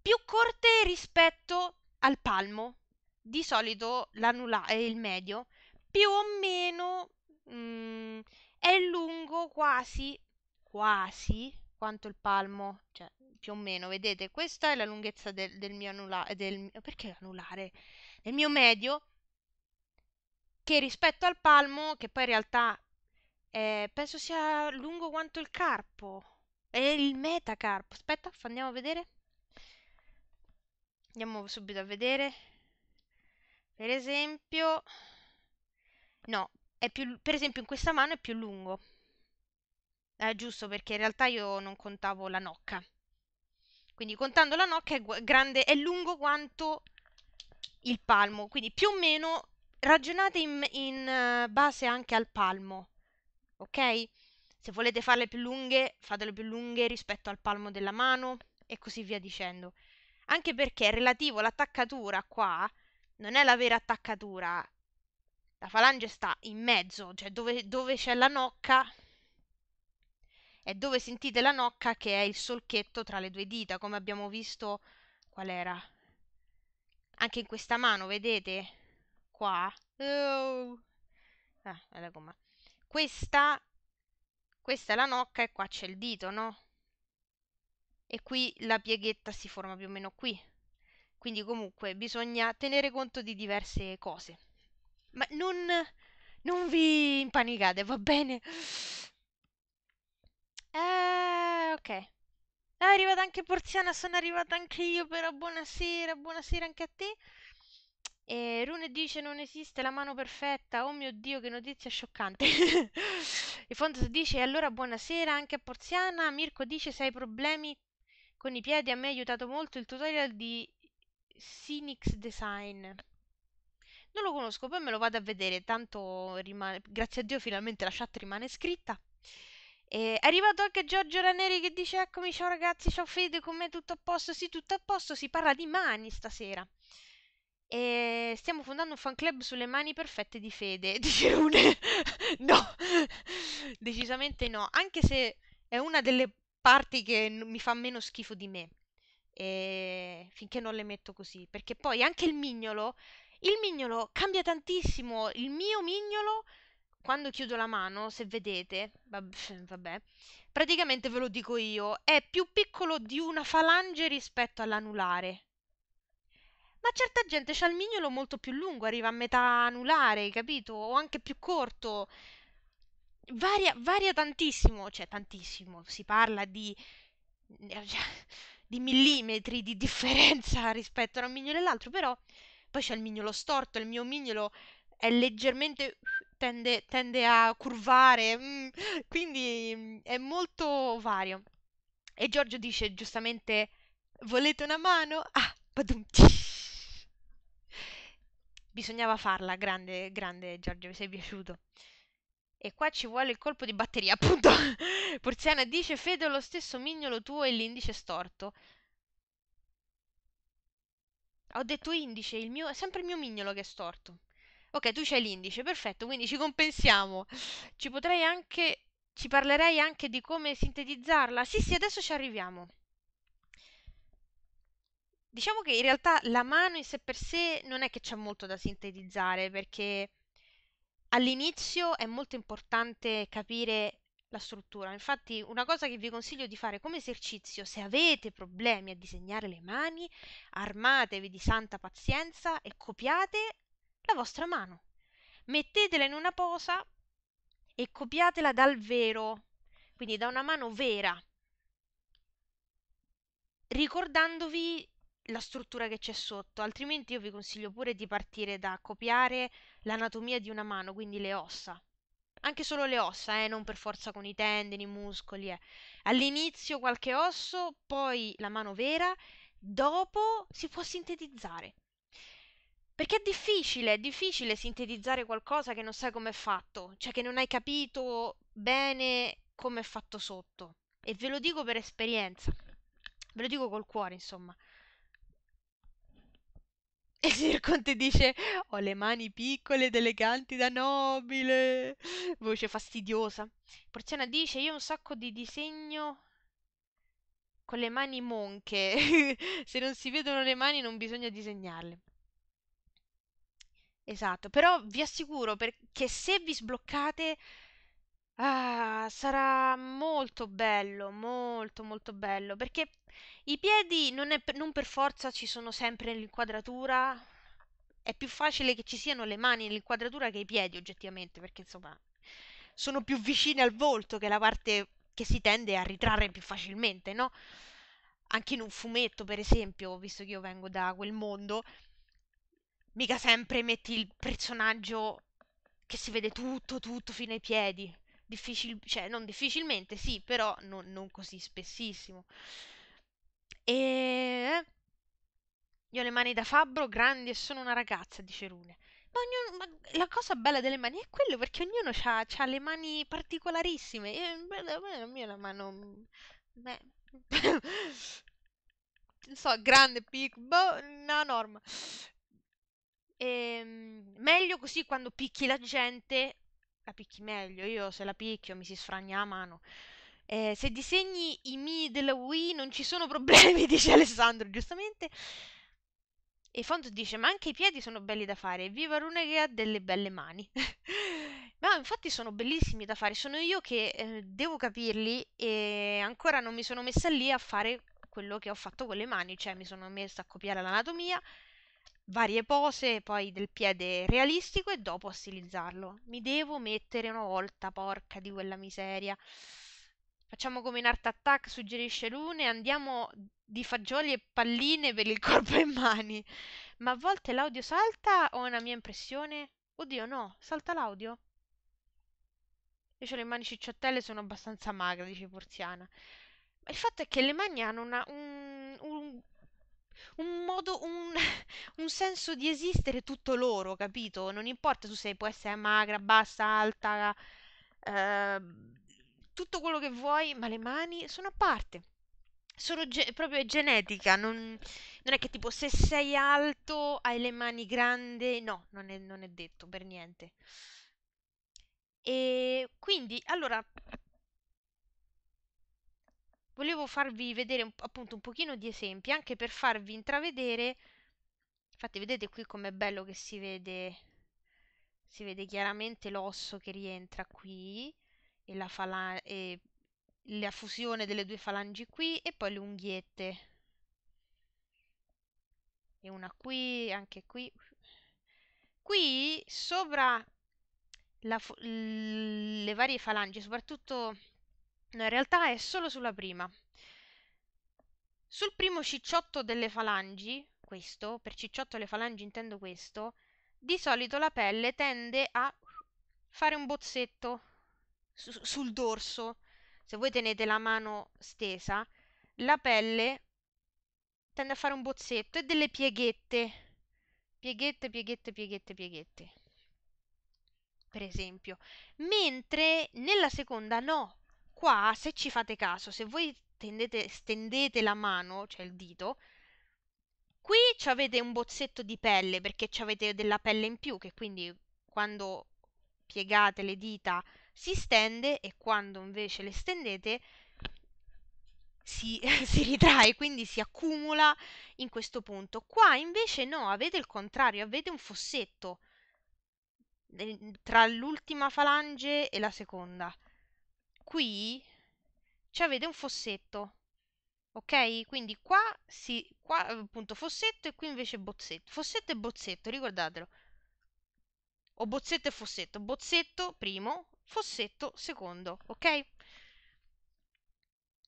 più corte rispetto al palmo. Di solito l'anulare, il medio, più o meno mh, mm, è lungo quasi, quasi quanto il palmo, cioè più o meno, vedete, questa è la lunghezza del, del mio anulare, del, perché anulare? Del mio medio, che rispetto al palmo, che poi in realtà eh, penso sia lungo quanto il carpo. È il metacarpo. Aspetta, andiamo a vedere. Andiamo subito a vedere. Per esempio... No, è più... Per esempio in questa mano è più lungo. È giusto perché in realtà io non contavo la nocca. Quindi contando la nocca è, grande, è lungo quanto il palmo. Quindi più o meno ragionate in, in uh, base anche al palmo ok? Se volete farle più lunghe, fatele più lunghe rispetto al palmo della mano e così via dicendo. Anche perché relativo all'attaccatura qua, non è la vera attaccatura. La falange sta in mezzo, cioè dove, dove c'è la nocca è dove sentite la nocca che è il solchetto tra le due dita, come abbiamo visto qual era. Anche in questa mano, vedete? Qua. Oh. Ah, guarda com'è questa, questa è la nocca e qua c'è il dito, no? E qui la pieghetta si forma più o meno qui. Quindi comunque bisogna tenere conto di diverse cose. Ma non, non vi impanicate, va bene? Eh, ok. È arrivata anche Porziana, sono arrivata anche io, però buonasera, buonasera anche a te. E Rune dice non esiste la mano perfetta. Oh mio Dio, che notizia scioccante. e Fontes dice allora buonasera anche a Porziana. Mirko dice se hai problemi con i piedi a me ha aiutato molto il tutorial di Cynics Design. Non lo conosco, poi me lo vado a vedere, tanto rimane, grazie a Dio finalmente la chat rimane scritta. E è arrivato anche Giorgio Raneri che dice eccomi ciao ragazzi, ciao Fede, con me tutto a posto? Sì, tutto a posto, si parla di mani stasera. E stiamo fondando un fan club sulle mani perfette di Fede, dice Rune. no, decisamente no, anche se è una delle parti che mi fa meno schifo di me. E... Finché non le metto così, perché poi anche il mignolo, il mignolo cambia tantissimo. Il mio mignolo, quando chiudo la mano, se vedete, vabbè, praticamente ve lo dico io, è più piccolo di una falange rispetto all'anulare. Ma certa gente c'ha il mignolo molto più lungo, arriva a metà anulare, capito? O anche più corto. varia, varia tantissimo, cioè tantissimo, si parla di, di millimetri di differenza rispetto a un mignolo e l'altro, però poi c'è il mignolo storto, il mio mignolo è leggermente tende, tende a curvare, mm, quindi mm, è molto vario. E Giorgio dice giustamente: Volete una mano? Ah, badum. Bisognava farla, grande, grande Giorgio, mi sei piaciuto. E qua ci vuole il colpo di batteria, appunto. Porziana dice: Fede, lo stesso mignolo tuo e l'indice storto. Ho detto indice, il mio, è sempre il mio mignolo che è storto. Ok, tu c'hai l'indice, perfetto, quindi ci compensiamo. Ci potrei anche... Ci parlerei anche di come sintetizzarla. Sì, sì, adesso ci arriviamo. Diciamo che in realtà la mano in sé per sé non è che c'è molto da sintetizzare, perché all'inizio è molto importante capire la struttura. Infatti, una cosa che vi consiglio di fare come esercizio, se avete problemi a disegnare le mani, armatevi di santa pazienza e copiate la vostra mano. Mettetela in una posa e copiatela dal vero, quindi da una mano vera, ricordandovi la struttura che c'è sotto, altrimenti io vi consiglio pure di partire da copiare l'anatomia di una mano, quindi le ossa. Anche solo le ossa, eh, non per forza con i tendini, i muscoli. Eh. All'inizio qualche osso, poi la mano vera, dopo si può sintetizzare. Perché è difficile, è difficile sintetizzare qualcosa che non sai come è fatto, cioè che non hai capito bene come è fatto sotto. E ve lo dico per esperienza, ve lo dico col cuore, insomma. E signor Conte dice: Ho le mani piccole ed eleganti da nobile. Voce fastidiosa. Porziana dice: Io ho un sacco di disegno con le mani monche. Se non si vedono le mani non bisogna disegnarle. Esatto, però vi assicuro che se vi sbloccate ah, sarà molto bello, molto molto bello, perché i piedi non, è, non per forza ci sono sempre nell'inquadratura, è più facile che ci siano le mani nell'inquadratura che i piedi oggettivamente, perché insomma sono più vicine al volto che la parte che si tende a ritrarre più facilmente, no? Anche in un fumetto, per esempio, visto che io vengo da quel mondo, mica sempre metti il personaggio che si vede tutto, tutto fino ai piedi. Difficil- cioè, non difficilmente, sì, però non, non così spessissimo. E io ho le mani da fabbro grandi e sono una ragazza, dice Rune. Ma, ognuno, ma la cosa bella delle mani è quello perché ognuno ha le mani particolarissime. E, la mia la mano... Beh, non so, grande, piccolo, boh, una norma. Ehm, meglio così quando picchi la gente, la picchi meglio. Io se la picchio mi si sfragna la mano. Eh, se disegni i Mi della Wii non ci sono problemi, dice Alessandro, giustamente. E Font dice: Ma anche i piedi sono belli da fare. Viva Rune che ha delle belle mani. Ma infatti sono bellissimi da fare. Sono io che eh, devo capirli e ancora non mi sono messa lì a fare quello che ho fatto con le mani. Cioè, mi sono messa a copiare l'anatomia varie pose poi del piede realistico e dopo a stilizzarlo. Mi devo mettere una volta, porca di quella miseria. Facciamo come in Art Attack, suggerisce Lune, andiamo di fagioli e palline per il corpo e mani. Ma a volte l'audio salta o è una mia impressione? Oddio, no, salta l'audio? Io ho le mani cicciottelle, sono abbastanza magra, dice Porziana. Ma il fatto è che le mani hanno una, un, un un modo, un, un senso di esistere tutto loro, capito? Non importa tu sei, può essere magra, bassa, alta, eh, tutto quello che vuoi, ma le mani sono a parte. Sono ge- proprio genetica, non, non, è che tipo se sei alto hai le mani grandi, no, non è, non è detto per niente. E quindi, allora, volevo farvi vedere un, appunto un pochino di esempi anche per farvi intravedere. Infatti vedete qui com'è bello che si vede si vede chiaramente l'osso che rientra qui e la, e la fusione delle due falangi qui e poi le unghiette. E una qui anche qui. Qui sopra la le varie falangi, soprattutto no, in realtà è solo sulla prima. Sul primo cicciotto delle falangi, questo, per cicciotto le falangi intendo questo, di solito la pelle tende a fare un bozzetto su- sul dorso. Se voi tenete la mano stesa, la pelle tende a fare un bozzetto e delle pieghette. Pieghette, pieghette, pieghette, pieghette. Per esempio. Mentre nella seconda no. Qua, se ci fate caso, se voi tendete, stendete la mano, cioè il dito, qui avete un bozzetto di pelle perché avete della pelle in più che quindi quando piegate le dita si stende e quando invece le stendete si, si ritrae, quindi si accumula in questo punto. Qua invece no, avete il contrario, avete un fossetto tra l'ultima falange e la seconda. Qui avete un fossetto. Ok? Quindi qua si qua appunto fossetto e qui invece bozzetto. Fossetto e bozzetto, ricordatelo. O bozzetto e fossetto. Bozzetto primo, fossetto secondo, ok?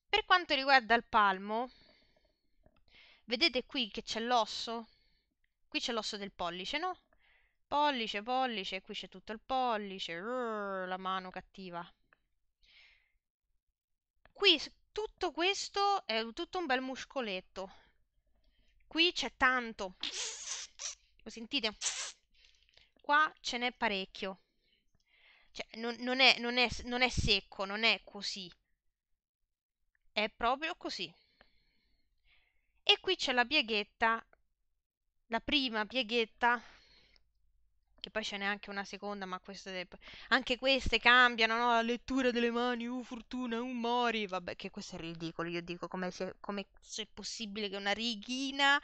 Per quanto riguarda il palmo, vedete qui che c'è l'osso? Qui c'è l'osso del pollice, no? Pollice, pollice, qui c'è tutto il pollice, la mano cattiva. Qui tutto questo è tutto un bel muscoletto. Qui c'è tanto. Lo sentite? Qua ce n'è parecchio. Cioè, non, non, è, non, è, non è secco, non è così. È proprio così. E qui c'è la pieghetta, la prima pieghetta che poi ce n'è anche una seconda, ma queste, anche queste cambiano, no? La lettura delle mani, uh, fortuna, un uh, mori, vabbè, che questo è ridicolo, io dico, come, se, come se è possibile che una righina,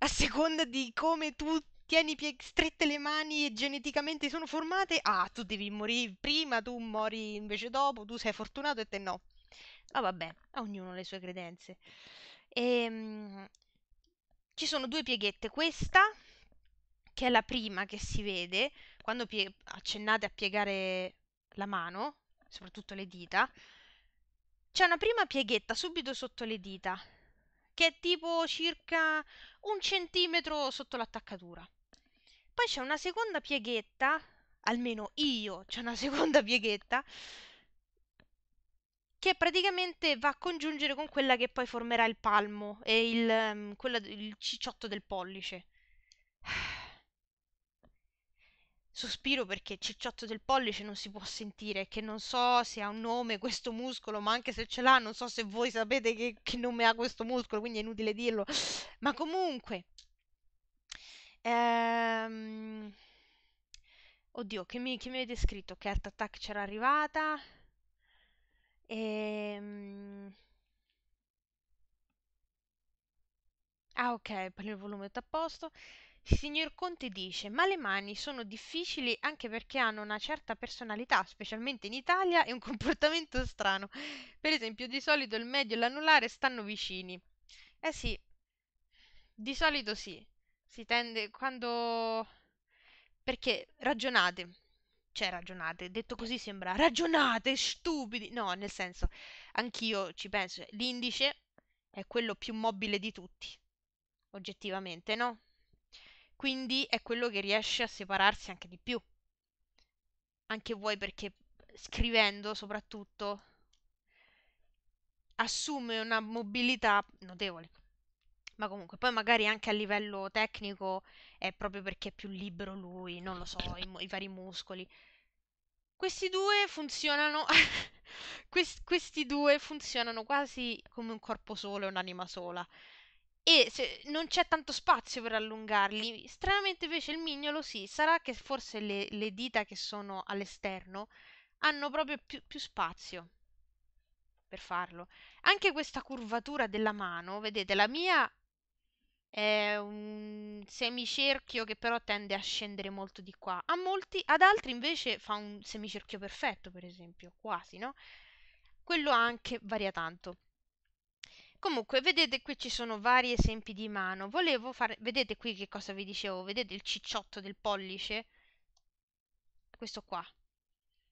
a seconda di come tu tieni pie- strette le mani e geneticamente sono formate, ah, tu devi morire prima, tu mori invece dopo, tu sei fortunato e te no. Ma vabbè, a ognuno le sue credenze. E, ehm, ci sono due pieghette, questa che è la prima che si vede quando pie- accennate a piegare la mano, soprattutto le dita, c'è una prima pieghetta subito sotto le dita, che è tipo circa un centimetro sotto l'attaccatura. Poi c'è una seconda pieghetta, almeno io c'è una seconda pieghetta, che praticamente va a congiungere con quella che poi formerà il palmo e il, um, quella, il cicciotto del pollice. Sospiro perché cicciotto del pollice non si può sentire, che non so se ha un nome questo muscolo, ma anche se ce l'ha, non so se voi sapete che, che nome ha questo muscolo, quindi è inutile dirlo. Ma comunque, ehm... oddio, che mi, che mi avete scritto? Che Art Attack c'era arrivata? Ehm... Ah, ok, per il volume è a posto. Signor Conte dice: Ma le mani sono difficili anche perché hanno una certa personalità, specialmente in Italia, e un comportamento strano. Per esempio, di solito il medio e l'anulare stanno vicini. Eh sì, di solito sì. Si tende quando. Perché ragionate. Cioè, ragionate, detto così sembra ragionate, stupidi. No, nel senso, anch'io ci penso. L'indice è quello più mobile di tutti, oggettivamente, no? Quindi è quello che riesce a separarsi anche di più. Anche voi perché scrivendo soprattutto assume una mobilità notevole. Ma comunque, poi magari anche a livello tecnico è proprio perché è più libero lui, non lo so, i, i vari muscoli. Questi due funzionano. quest- questi due funzionano quasi come un corpo solo e un'anima sola e non c'è tanto spazio per allungarli. Stranamente invece il mignolo sì, sarà che forse le, le dita che sono all'esterno hanno proprio più, più spazio per farlo. Anche questa curvatura della mano, vedete, la mia è un semicerchio che però tende a scendere molto di qua. A molti, ad altri invece fa un semicerchio perfetto, per esempio, quasi, no? Quello anche varia tanto. Comunque, vedete qui ci sono vari esempi di mano. Volevo fare... Vedete qui che cosa vi dicevo? Vedete il cicciotto del pollice? questo qua.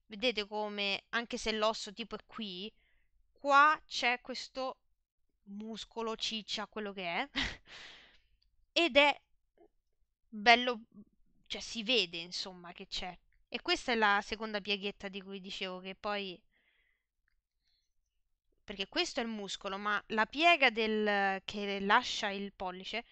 Vedete come, anche se l'osso tipo è qui, qua c'è questo muscolo, ciccia, quello che è, ed è bello, cioè si vede insomma che c'è. E questa è la seconda pieghetta di cui dicevo che poi perché questo è il muscolo, ma la piega del, che lascia il pollice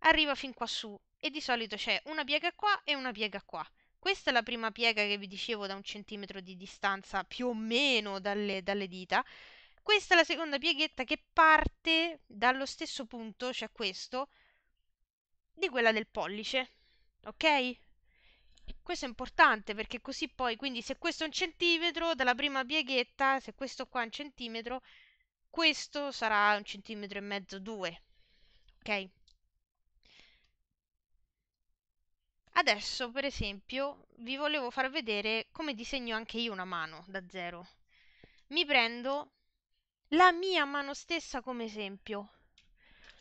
arriva fin qua su e di solito c'è una piega qua e una piega qua. Questa è la prima piega che vi dicevo da un centimetro di distanza più o meno dalle, dalle dita. Questa è la seconda pieghetta che parte dallo stesso punto, cioè questo, di quella del pollice. Ok? Questo è importante perché così poi, quindi se questo è un centimetro dalla prima pieghetta, se questo qua è un centimetro, questo sarà un centimetro e mezzo, due. Ok? Adesso, per esempio, vi volevo far vedere come disegno anche io una mano da zero. Mi prendo la mia mano stessa come esempio.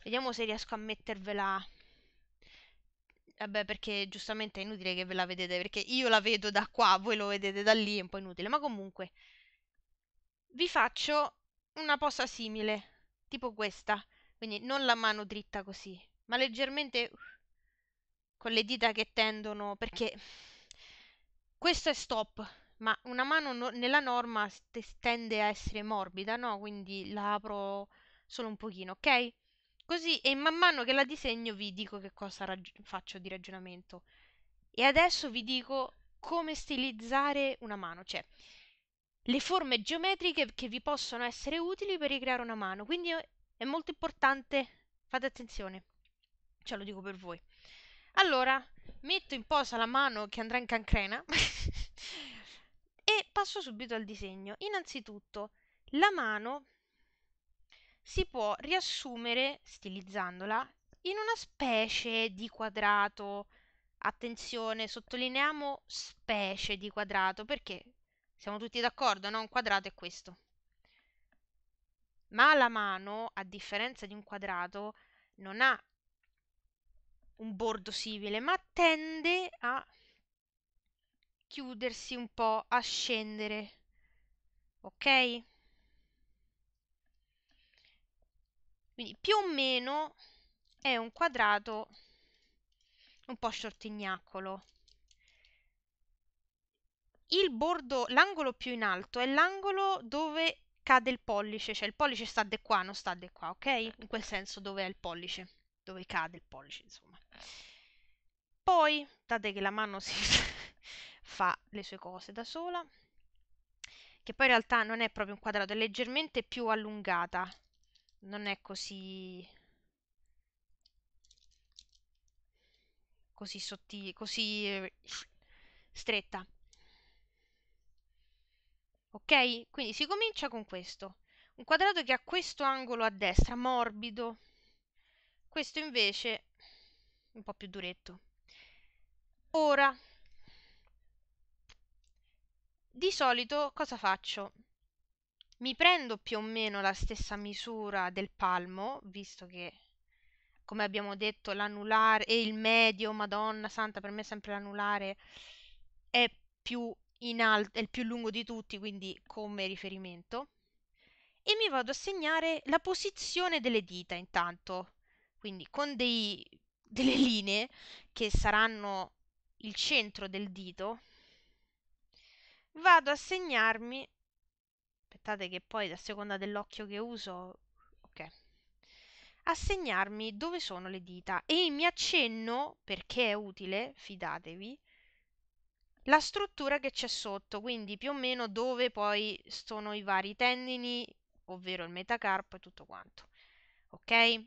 Vediamo se riesco a mettervela Vabbè, perché giustamente è inutile che ve la vedete, perché io la vedo da qua, voi lo vedete da lì, è un po' inutile, ma comunque vi faccio una posa simile, tipo questa, quindi non la mano dritta così, ma leggermente con le dita che tendono, perché questo è stop, ma una mano no- nella norma tende a essere morbida, no? Quindi la apro solo un pochino, ok? Così e man mano che la disegno vi dico che cosa rag- faccio di ragionamento. E adesso vi dico come stilizzare una mano, cioè le forme geometriche che vi possono essere utili per ricreare una mano. Quindi è molto importante, fate attenzione, ce lo dico per voi. Allora, metto in posa la mano che andrà in cancrena e passo subito al disegno. Innanzitutto, la mano si può riassumere, stilizzandola, in una specie di quadrato. Attenzione, sottolineiamo specie di quadrato perché siamo tutti d'accordo, no? Un quadrato è questo. Ma la mano, a differenza di un quadrato, non ha un bordo simile, ma tende a chiudersi un po', a scendere. Ok? Quindi più o meno è un quadrato un po' sciottinaccolo. Il bordo, l'angolo più in alto è l'angolo dove cade il pollice, cioè il pollice sta di qua, non sta di qua, ok? In quel senso dove è il pollice, dove cade il pollice, insomma. Poi, date che la mano si fa le sue cose da sola, che poi in realtà non è proprio un quadrato, è leggermente più allungata, non è così così sottile, così eh, stretta. Ok? Quindi si comincia con questo. Un quadrato che ha questo angolo a destra, morbido. Questo invece un po' più duretto. Ora, di solito cosa faccio? Mi prendo più o meno la stessa misura del palmo, visto che, come abbiamo detto, l'anulare e il medio, Madonna Santa, per me sempre l'anulare è più in è il più lungo di tutti, quindi come riferimento. E mi vado a segnare la posizione delle dita intanto, quindi con dei, delle linee che saranno il centro del dito, vado a segnarmi aspettate che poi a seconda dell'occhio che uso, ok, assegnarmi dove sono le dita e mi accenno, perché è utile, fidatevi, la struttura che c'è sotto, quindi più o meno dove poi sono i vari tendini, ovvero il metacarpo e tutto quanto. Ok?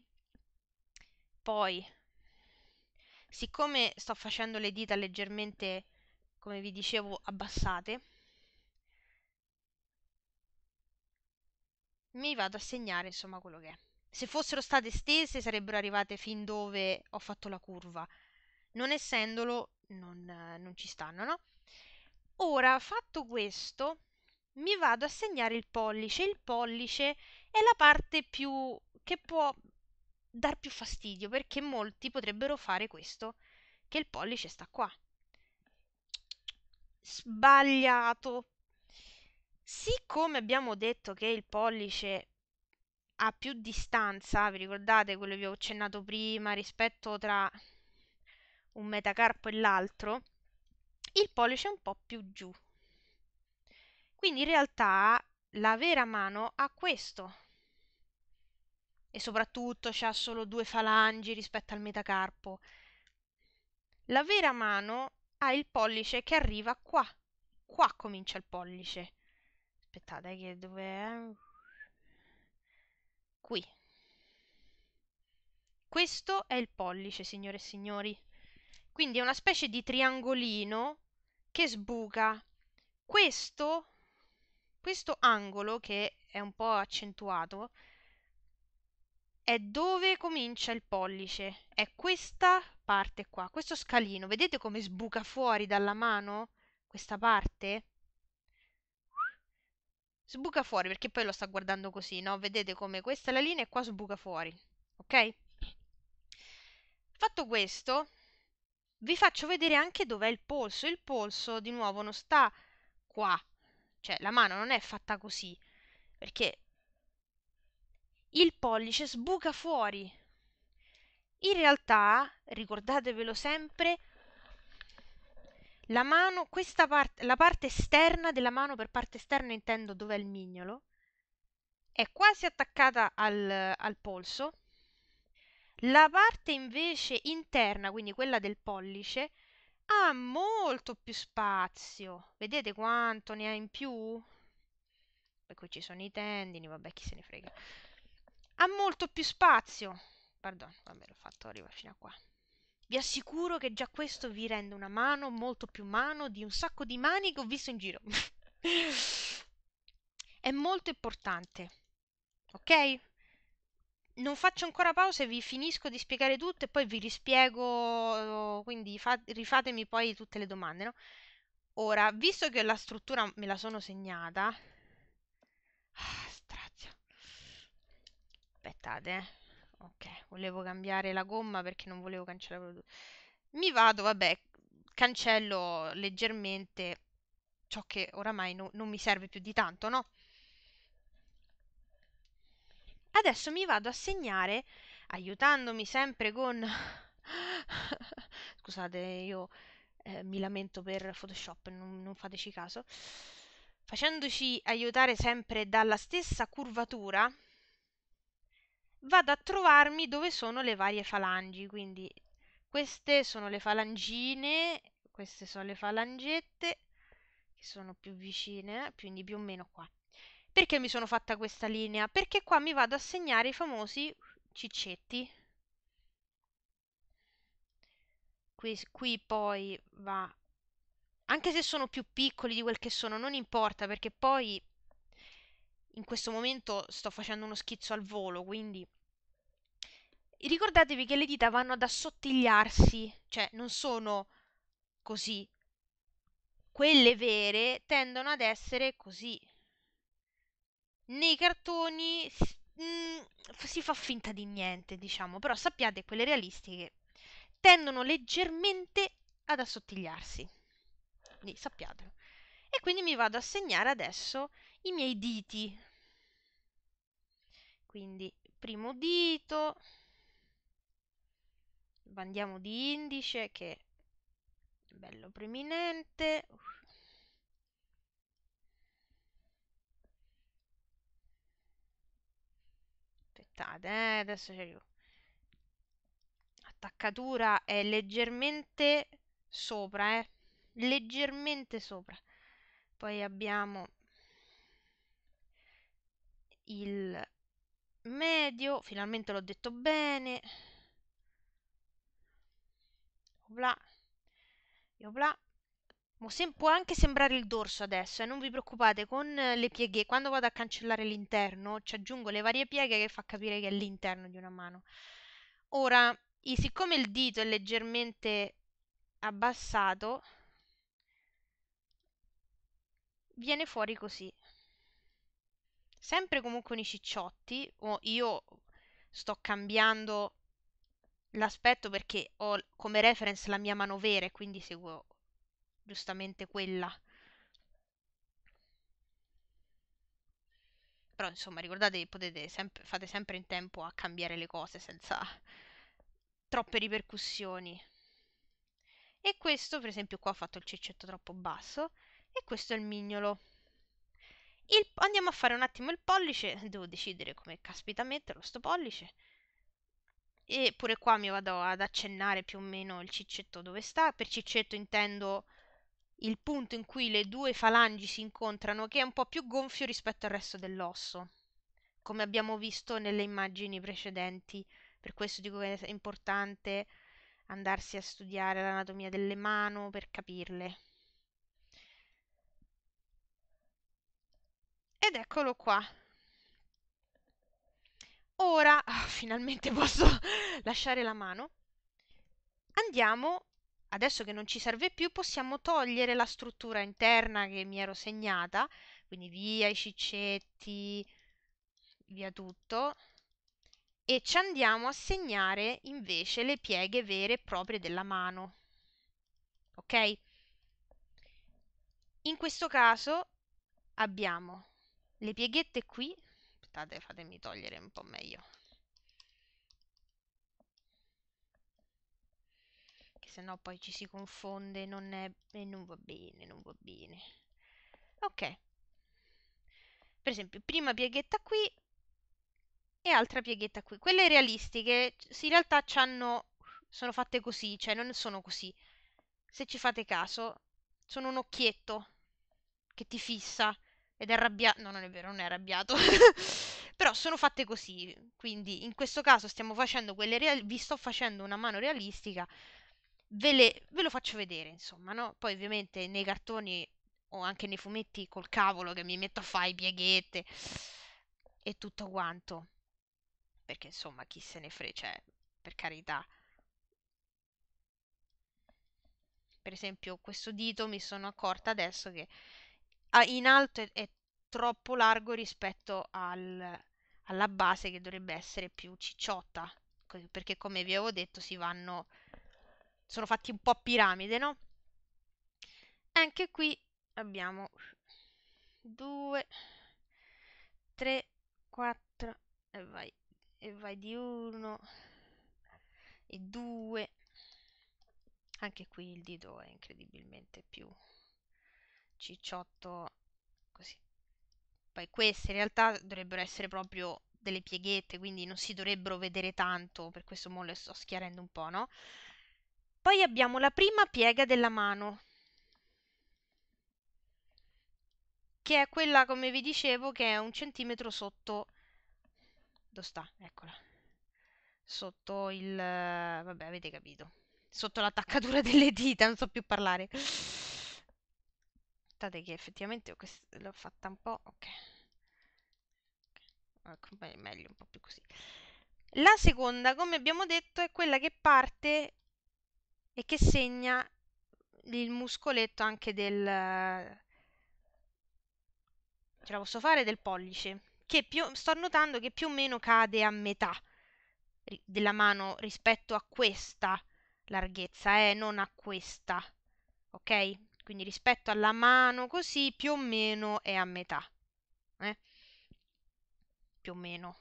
Poi, siccome sto facendo le dita leggermente, come vi dicevo, abbassate, mi vado a segnare insomma quello che è. Se fossero state stese sarebbero arrivate fin dove ho fatto la curva. Non essendolo non, non ci stanno, no? Ora, fatto questo, mi vado a segnare il pollice. Il pollice è la parte più che può dar più fastidio perché molti potrebbero fare questo, che il pollice sta qua. sbagliato. Siccome abbiamo detto che il pollice ha più distanza, vi ricordate quello che vi ho accennato prima, rispetto tra un metacarpo e l'altro, il pollice è un po' più giù. Quindi in realtà la vera mano ha questo. E soprattutto ha solo due falangi rispetto al metacarpo. La vera mano ha il pollice che arriva qua. Qua comincia il pollice. Aspettate che dove è? Qui. Questo è il pollice, signore e signori. Quindi è una specie di triangolino che sbuca. Questo, questo angolo, che è un po' accentuato, è dove comincia il pollice. È questa parte qua, questo scalino. Vedete come sbuca fuori dalla mano questa parte? Sbuca fuori perché poi lo sta guardando così, no? Vedete come questa è la linea e qua sbuca fuori. Ok? Fatto questo, vi faccio vedere anche dov'è il polso. Il polso, di nuovo, non sta qua. Cioè, la mano non è fatta così. Perché il pollice sbuca fuori. In realtà, ricordatevelo sempre, la mano, questa parte, la parte esterna della mano, per parte esterna intendo dove è il mignolo, è quasi attaccata al, al polso. La parte invece interna, quindi quella del pollice, ha molto più spazio. Vedete quanto ne ha in più? Poi qui ci sono i tendini, vabbè, chi se ne frega ha molto più spazio. Pardon, vabbè, l'ho fatto arrivare fino a qua. Vi assicuro che già questo vi rende una mano molto più mano di un sacco di mani che ho visto in giro. È molto importante. Ok? Non faccio ancora pausa e vi finisco di spiegare tutto e poi vi rispiego, quindi fa, rifatemi poi tutte le domande, no? Ora, visto che la struttura me la sono segnata, aspettate eh. Ok volevo cambiare la gomma perché non volevo cancellare tutto mi vado vabbè cancello leggermente ciò che oramai no, non mi serve più di tanto no? Adesso mi vado a segnare aiutandomi sempre con scusate io eh, mi lamento per Photoshop non, non fateci caso. Facendoci aiutare sempre dalla stessa curvatura vado a trovarmi dove sono le varie falangi, quindi queste sono le falangine, queste sono le falangette che sono più vicine, quindi più o meno qua. Perché mi sono fatta questa linea? Perché qua mi vado a segnare i famosi ciccetti. Qui, qui poi va anche se sono più piccoli di quel che sono, non importa perché poi in questo momento sto facendo uno schizzo al volo, quindi ricordatevi che le dita vanno ad assottigliarsi, cioè non sono così. Quelle vere tendono ad essere così. Nei cartoni mm, si fa finta di niente, diciamo, però sappiate quelle realistiche tendono leggermente ad assottigliarsi. Quindi sappiatelo. E quindi mi vado a segnare adesso i miei diti. Quindi primo dito, bandiamo di indice che è bello preminente. Aspettate, eh, adesso ci arrivo. Attaccatura è leggermente sopra, eh. Leggermente sopra. Poi abbiamo il medio, finalmente l'ho detto bene. Bla. Io bla. può anche sembrare il dorso adesso, e eh, non vi preoccupate, con le pieghe, quando vado a cancellare l'interno, ci aggiungo le varie pieghe che fa capire che è l'interno di una mano. Ora, siccome il dito è leggermente abbassato, viene fuori così sempre comunque con i cicciotti oh, io sto cambiando l'aspetto perché ho come reference la mia mano vera e quindi seguo giustamente quella. Però insomma ricordate potete sempre, fate sempre in tempo a cambiare le cose senza troppe ripercussioni. E questo, per esempio, qua ho fatto il ciccetto troppo basso e questo è il mignolo. Il, andiamo a fare un attimo il pollice, devo decidere come caspita metterlo sto pollice. E pure qua mi vado ad accennare più o meno il ciccetto dove sta. Per ciccetto intendo il punto in cui le due falangi si incontrano, che è un po' più gonfio rispetto al resto dell'osso, come abbiamo visto nelle immagini precedenti. Per questo dico che è importante andarsi a studiare l'anatomia delle mani per capirle. Ed eccolo qua. Ora, ah, finalmente posso lasciare la mano. Andiamo, adesso che non ci serve più, possiamo togliere la struttura interna che mi ero segnata, quindi via i ciccetti, via tutto, e ci andiamo a segnare invece le pieghe vere e proprie della mano. Ok? In questo caso abbiamo le pieghette qui. Aspettate fatemi togliere un po' meglio. Che se no poi ci si confonde non è, e non va bene non va bene. Ok. Per esempio prima pieghetta qui e altra pieghetta qui. Quelle realistiche in realtà sono fatte così cioè non sono così. Se ci fate caso sono un occhietto che ti fissa ed è arrabbiato. No, non è vero, non è arrabbiato. Però sono fatte così. Quindi in questo caso stiamo facendo quelle real... vi sto facendo una mano realistica. Ve, le... ve lo faccio vedere, insomma, no? Poi ovviamente nei cartoni o anche nei fumetti col cavolo che mi metto a fare pieghette e tutto quanto. Perché insomma, chi se ne frega, cioè, per carità. Per esempio, questo dito mi sono accorta adesso che in alto è, è troppo largo rispetto al, alla base che dovrebbe essere più cicciotta, perché come vi avevo detto si vanno, sono fatti un po' a piramide, no? Anche qui abbiamo 2, 3, 4 e vai, e vai di 1 e 2. Anche qui il dito è incredibilmente più cicciotto così. Poi queste in realtà dovrebbero essere proprio delle pieghette, quindi non si dovrebbero vedere tanto, per questo mo le sto schiarendo un po', no? Poi abbiamo la prima piega della mano, che è quella, come vi dicevo, che è un centimetro sotto... Dove sta? Eccola. Sotto il... vabbè, avete capito. Sotto l'attaccatura delle dita, non so più parlare aspettate che effettivamente l'ho fatta un po', ok. Ecco, meglio un po' più così. La seconda, come abbiamo detto, è quella che parte e che segna il muscoletto anche del... ce la posso fare del pollice, che più, sto notando che più o meno cade a metà della mano rispetto a questa larghezza, eh, non a questa, ok? Quindi rispetto alla mano così più o meno è a metà eh? più o meno.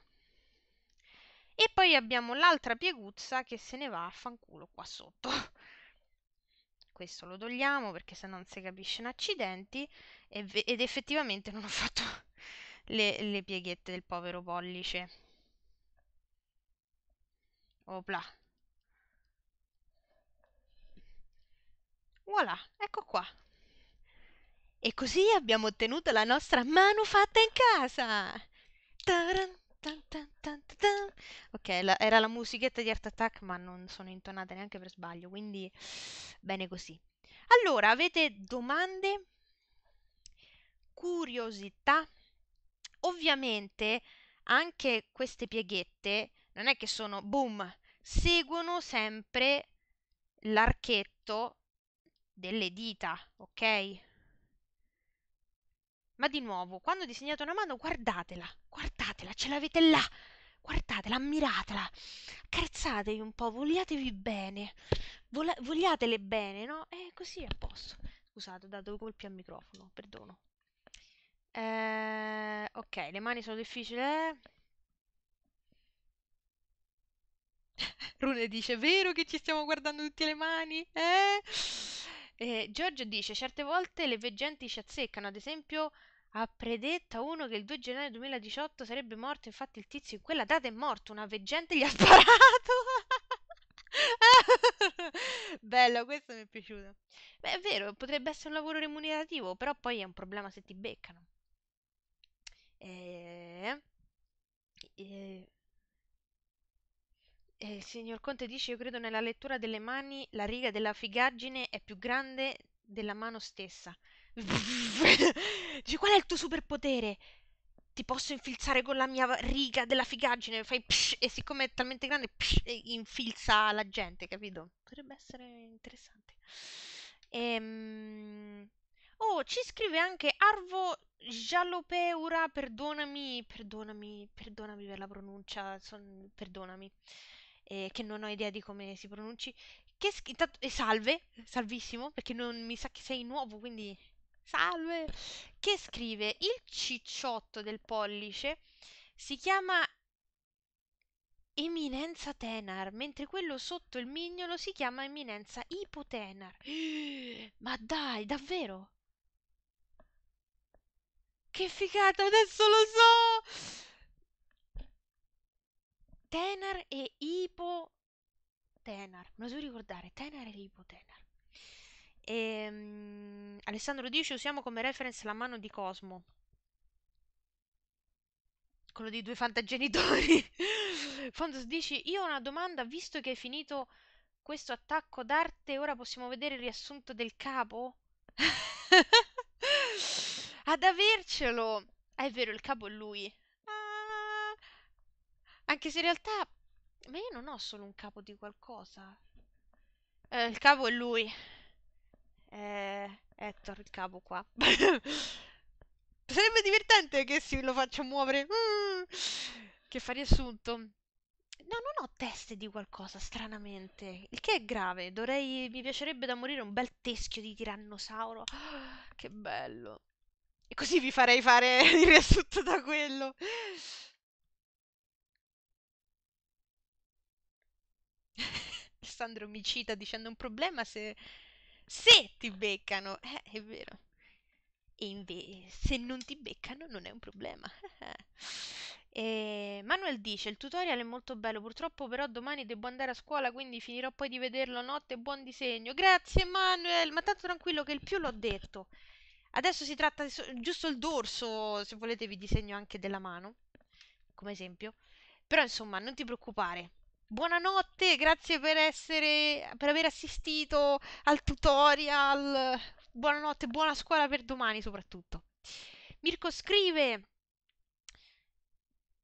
E poi abbiamo l'altra pieguzza che se ne va a fanculo qua sotto. Questo lo togliamo perché se non si capisce in accidenti ed effettivamente non ho fatto le, le pieghette del povero pollice. Opla Voilà, ecco qua. E così abbiamo ottenuto la nostra mano fatta in casa. Ok, la, era la musichetta di Art Attack, ma non sono intonate neanche per sbaglio, quindi bene così. Allora, avete domande? Curiosità? Ovviamente anche queste pieghette non è che sono boom, seguono sempre l'archetto delle dita, ok? Ma di nuovo, quando disegnate una mano, guardatela, guardatela, ce l'avete là, guardatela, ammiratela, accarezzatevi un po', vogliatevi bene, vogliatele bene, no? E così è a posto. Scusate, ho dato colpi al microfono, perdono. Eh, ok, le mani sono difficili. Eh? Rune dice, vero che ci stiamo guardando tutte le mani? Eh? Eh, Giorgio dice, certe volte le veggenti ci azzeccano, ad esempio ha predetto uno che il 2 gennaio 2018 sarebbe morto, infatti il tizio in quella data è morto, una veggente gli ha sparato. Bello, questo mi è piaciuto. Beh, è vero, potrebbe essere un lavoro remunerativo, però poi è un problema se ti beccano. E... E... E il signor Conte dice: Io credo nella lettura delle mani, la riga della figaggine è più grande della mano stessa. Dice: Qual è il tuo superpotere? Ti posso infilzare con la mia riga della figaggine. Fai psh, e siccome è talmente grande, psh, infilza la gente, capito? Potrebbe essere interessante. Ehm. Oh, ci scrive anche Arvo Jalopeura, perdonami, perdonami, perdonami per la pronuncia, son, perdonami eh, che non ho idea di come si pronunci, che sch- e salve, salvissimo, perché non mi sa che sei nuovo, quindi salve, che scrive il cicciotto del pollice si chiama Eminenza Tenar, mentre quello sotto il mignolo si chiama Eminenza Ipotenar. Ma dai, davvero? Che figata, adesso lo so! Tenar e ipotenar. Me lo devo ricordare, tenar e ipotenar. E, um, Alessandro dice usiamo come reference la mano di Cosmo. Quello di due fantagenitori. Fondos dice io ho una domanda, visto che hai finito questo attacco d'arte, ora possiamo vedere il riassunto del capo? Ad avercelo! È vero, il capo è lui. Anche se in realtà... Ma io non ho solo un capo di qualcosa. Eh, il capo è lui. Eh, Hector, il capo qua. Sarebbe divertente che si lo faccia muovere. Mm, che fa riassunto. No, non ho teste di qualcosa, stranamente. Il che è grave. Dovrei... Mi piacerebbe da morire un bel teschio di tirannosauro. che bello. E così vi farei fare il riassunto da quello. Alessandro mi cita dicendo un problema se, se ti beccano. Eh, è vero. E invece se non ti beccano non è un problema. e Manuel dice il tutorial è molto bello, purtroppo però domani devo andare a scuola quindi finirò poi di vederlo notte. Buon disegno. Grazie Manuel, ma tanto tranquillo che il più l'ho detto. Adesso si tratta di giusto il dorso, se volete vi disegno anche della mano, come esempio. Però insomma, non ti preoccupare, Buonanotte, grazie per essere, per aver assistito al tutorial. Buonanotte, buona scuola per domani soprattutto. Mirko scrive: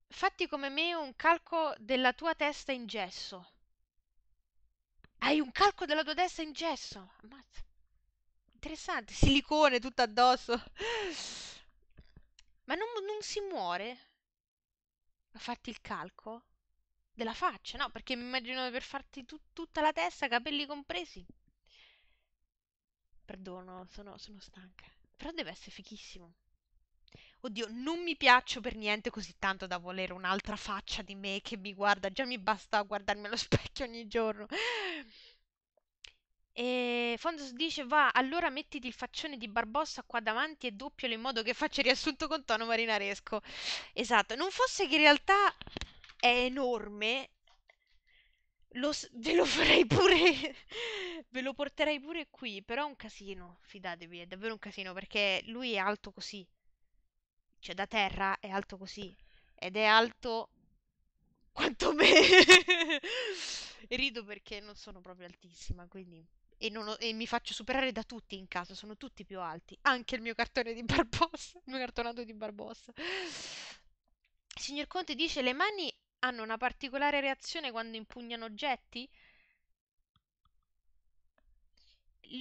Fatti come me un calco della tua testa in gesso. Hai un calco della tua testa in gesso? Ammazza. Interessante, silicone tutto addosso. Ma non, non si muore a farti il calco? Della faccia, no? Perché mi immagino per farti tu- tutta la testa, capelli compresi. Perdono, sono, sono stanca. Però deve essere fichissimo. Oddio, non mi piaccio per niente così tanto da volere un'altra faccia di me che mi guarda. Già mi basta guardarmi allo specchio ogni giorno. E Fondos dice: Va, allora mettiti il faccione di Barbossa qua davanti e doppialo in modo che faccia riassunto con tono marinaresco. Esatto, non fosse che in realtà è enorme, lo, ve lo farei pure, ve lo porterei pure qui, però è un casino, fidatevi, è davvero un casino perché lui è alto così, cioè da terra è alto così, ed è alto quanto me. rido perché non sono proprio altissima, quindi... E, ho, e, mi faccio superare da tutti in casa, sono tutti più alti, anche il mio cartone di Barbossa, il mio cartonato di Barbossa. Signor Conte dice le mani hanno una particolare reazione quando impugnano oggetti?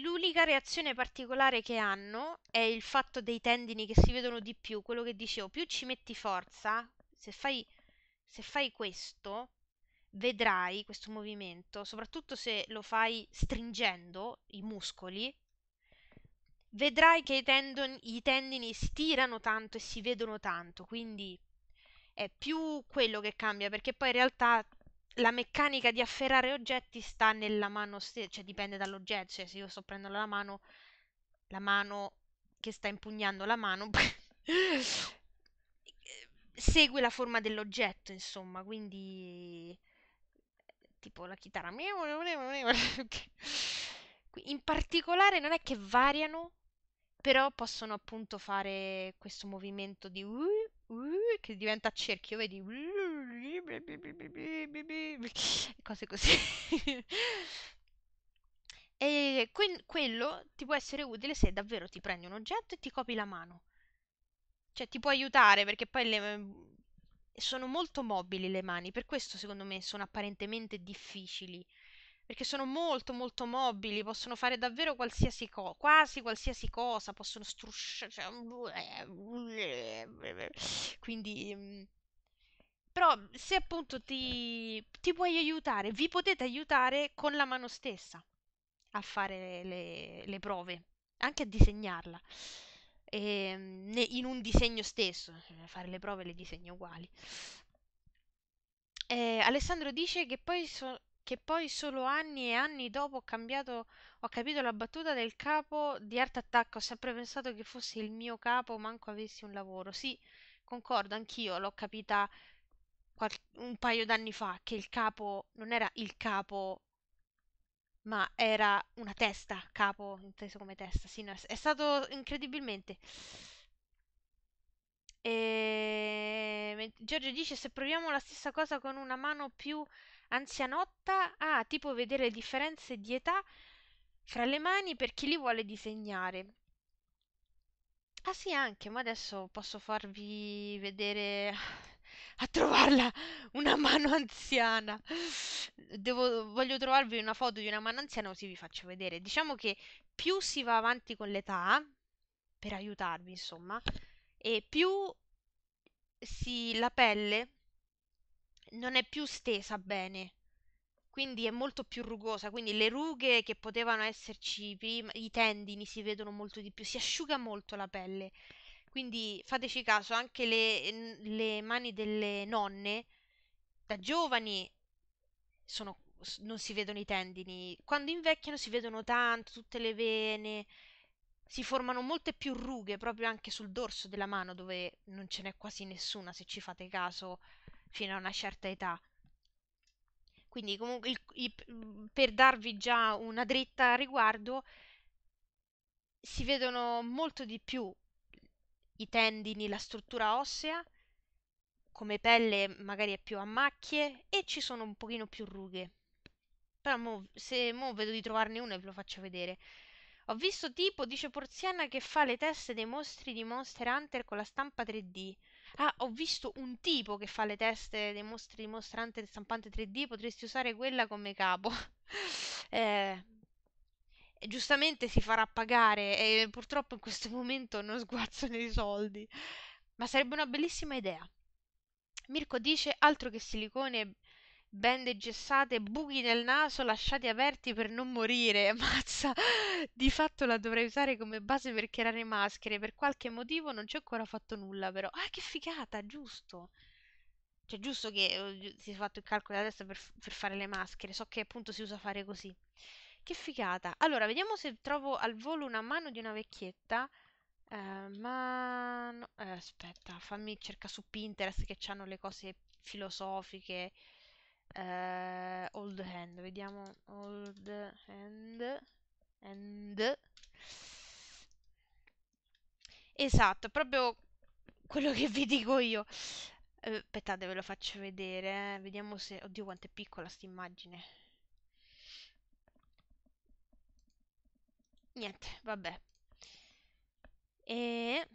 L'unica reazione particolare che hanno è il fatto dei tendini che si vedono di più, quello che dicevo, più ci metti forza, se fai, se fai questo, vedrai questo movimento, soprattutto se lo fai stringendo i muscoli, vedrai che i, tendon, i tendini stirano tanto e si vedono tanto, quindi è più quello che cambia, perché poi in realtà la meccanica di afferrare oggetti sta nella mano stessa, cioè dipende dall'oggetto, cioè se io sto prendendo la mano, la mano che sta impugnando la mano segue la forma dell'oggetto, insomma, quindi tipo la chitarra. In particolare non è che variano, però possono appunto fare questo movimento di uh, uh, che diventa cerchio, vedi? Cose così. e que- quello ti può essere utile se davvero ti prendi un oggetto e ti copi la mano. Cioè ti può aiutare perché poi le, sono molto mobili le mani, per questo secondo me sono apparentemente difficili perché sono molto molto mobili, possono fare davvero qualsiasi cosa, quasi qualsiasi cosa, possono strusciare, cioè... quindi... Mm, però se appunto ti, ti puoi aiutare, vi potete aiutare con la mano stessa a fare le, le prove, anche a disegnarla. E, ehm, in un disegno stesso, fare le prove e le disegno uguali. E Alessandro dice che poi so- che poi solo anni e anni dopo ho cambiato, ho capito la battuta del capo di Art Attack, ho sempre pensato che fosse il mio capo, manco avessi un lavoro. Sì, concordo, anch'io l'ho capita un paio d'anni fa, che il capo non era il capo, ma era una testa, capo, inteso come testa. Sì, no, è stato incredibilmente... E... Giorgio dice se proviamo la stessa cosa con una mano più Anzianotta, ah, tipo vedere le differenze di età fra le mani per chi li vuole disegnare. Ah sì, anche, ma adesso posso farvi vedere a trovarla una mano anziana. Devo, voglio trovarvi una foto di una mano anziana così vi faccio vedere. Diciamo che più si va avanti con l'età, per aiutarvi, insomma, e più si, la pelle non è più stesa bene, quindi è molto più rugosa, quindi le rughe che potevano esserci prima, i tendini si vedono molto di più, si asciuga molto la pelle. Quindi fateci caso, anche le, le mani delle nonne da giovani sono, non si vedono i tendini, quando invecchiano si vedono tanto, tutte le vene, si formano molte più rughe proprio anche sul dorso della mano dove non ce n'è quasi nessuna se ci fate caso fino a una certa età. Quindi comunque il, il, per darvi già una dritta a riguardo, si vedono molto di più i tendini, la struttura ossea, come pelle magari è più a macchie e ci sono un pochino più rughe. Però mo, se mo vedo di trovarne una ve lo faccio vedere. Ho visto tipo, dice Porziana, che fa le teste dei mostri di Monster Hunter con la stampa 3D. Ah, ho visto un tipo che fa le teste dei mostri di Monster Hunter stampante 3D, potresti usare quella come capo. eh, giustamente si farà pagare e purtroppo in questo momento non sguazzano i soldi. Ma sarebbe una bellissima idea. Mirko dice altro che silicone bende gessate, buchi nel naso lasciati aperti per non morire. Mazza, di fatto la dovrei usare come base per creare maschere. Per qualche motivo non ci ho ancora fatto nulla, però. Ah, che figata, giusto. Cioè, giusto che eh, si è fatto il calcolo adesso per, per fare le maschere. So che appunto si usa fare così. Che figata. Allora, vediamo se trovo al volo una mano di una vecchietta. Eh, ma no, eh, aspetta, fammi cercare su Pinterest che hanno le cose filosofiche eh, old hand, vediamo old hand hand esatto, proprio quello che vi dico io. Eh, aspettate, ve lo faccio vedere, eh. vediamo se... Oddio, quanto è piccola sta immagine. Niente, vabbè. E...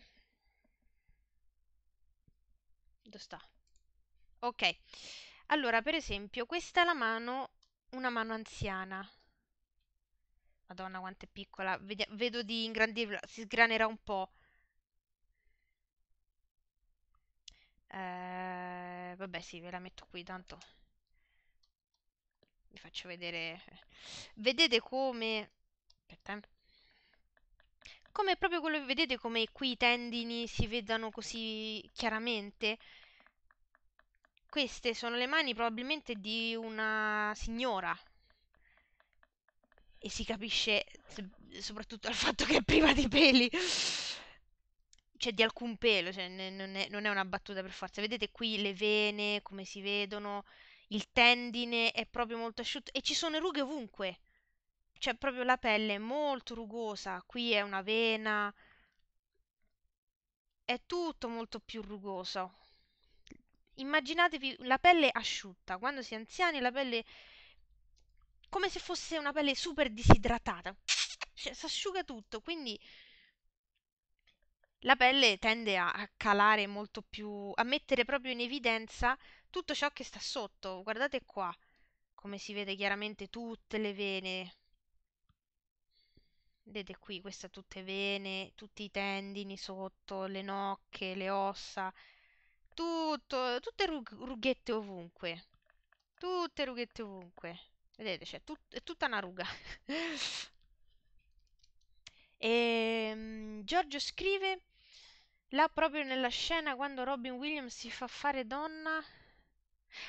Dove sta? Ok. Allora, per esempio, questa è la mano, una mano anziana. Madonna, quanto è piccola. Vedi- vedo di ingrandirla, si sgranerà un po'. Eh, vabbè, sì, ve la metto qui, tanto vi faccio vedere. Vedete come... Aspetta, eh. come proprio quello che vedete come qui i tendini si vedano così chiaramente. Queste sono le mani probabilmente di una signora. E si capisce soprattutto dal fatto che è priva di peli. Cioè di alcun pelo, cioè, non, è, non è una battuta per forza. Vedete qui le vene, come si vedono, il tendine è proprio molto asciutto e ci sono rughe ovunque. Cioè proprio la pelle è molto rugosa, qui è una vena, è tutto molto più rugoso. Immaginatevi la pelle asciutta, quando si è anziani la pelle come se fosse una pelle super disidratata, cioè, si asciuga tutto, quindi la pelle tende a calare molto più, a mettere proprio in evidenza tutto ciò che sta sotto. Guardate qua, come si vede chiaramente tutte le vene. Vedete qui, queste tutte vene, tutti i tendini sotto, le nocche, le ossa, tutto, tutte rug- rughette ovunque. Tutte rughette ovunque. Vedete, c'è tut- tutta una ruga. e um, Giorgio scrive là proprio nella scena quando Robin Williams si fa fare donna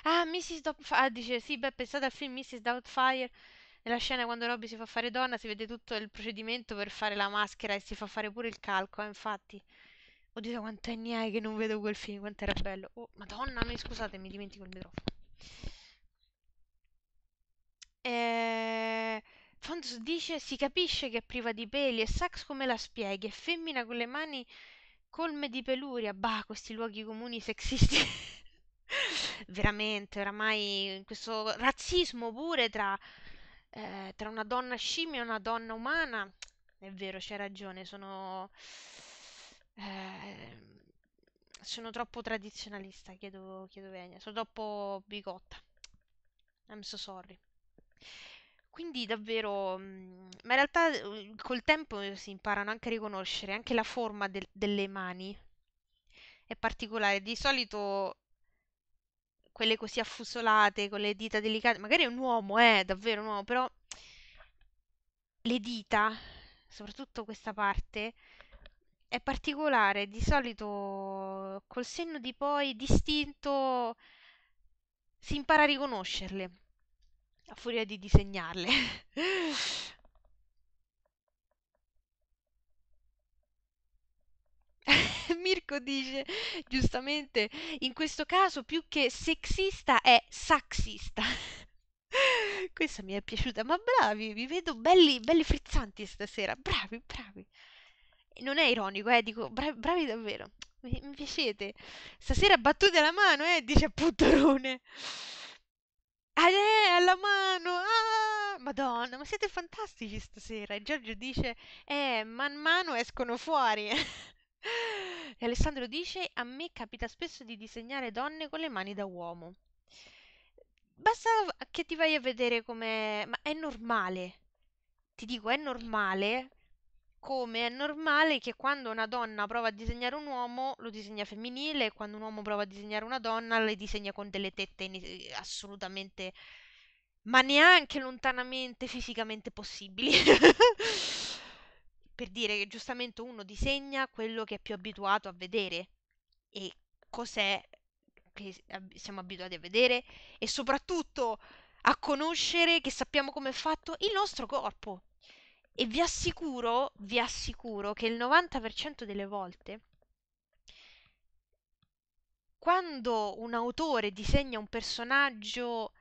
Ah, Mrs. Doubtfire, ah, dice, sì, beh, pensate al film Mrs. Doubtfire, nella scena quando Robby si fa fare donna, si vede tutto il procedimento per fare la maschera e si fa fare pure il calco, eh, infatti. Oddio, quanti anni hai che non vedo quel film, quanto era bello. Oh, madonna, mi scusate, mi dimentico il microfono. Eh... Fondos dice, si capisce che è priva di peli e Sax come la spieghi, è femmina con le mani colme di peluria. Bah, questi luoghi comuni sexisti. veramente, oramai questo razzismo pure tra, eh, tra una donna scimmia e una donna umana. È vero, c'hai ragione, sono... Eh, sono troppo tradizionalista, chiedo, chiedo venia, sono troppo bigotta. I'm so sorry. Quindi davvero, mm, ma in realtà eh, col tempo si imparano anche a riconoscere anche la forma del- delle mani è particolare. Di solito quelle così affusolate, con le dita delicate, magari è un uomo, eh, davvero un uomo, però le dita, soprattutto questa parte, è particolare, di solito col senno di poi distinto si impara a riconoscerle, a furia di disegnarle. Mirko dice giustamente, in questo caso più che sexista è saxista. Questa mi è piaciuta, ma bravi, vi vedo belli, belli frizzanti stasera, bravi, bravi. Non è ironico, eh, dico, bravi, bravi davvero, mi, mi, piacete. Stasera battute alla mano, eh, dice appunto Rune. Ah, eh, alla mano, ah, madonna, ma siete fantastici stasera. E Giorgio dice, eh, man mano escono fuori. E Alessandro dice: A me capita spesso di disegnare donne con le mani da uomo. Basta che ti vai a vedere come. Ma è normale. Ti dico, è normale. Come è normale che quando una donna prova a disegnare un uomo lo disegna femminile, e quando un uomo prova a disegnare una donna le disegna con delle tette assolutamente, ma neanche lontanamente fisicamente possibili. per dire che giustamente uno disegna quello che è più abituato a vedere e cos'è che siamo abituati a vedere e soprattutto a conoscere che sappiamo come è fatto il nostro corpo. E vi assicuro, vi assicuro che il 90% delle volte quando un autore disegna un personaggio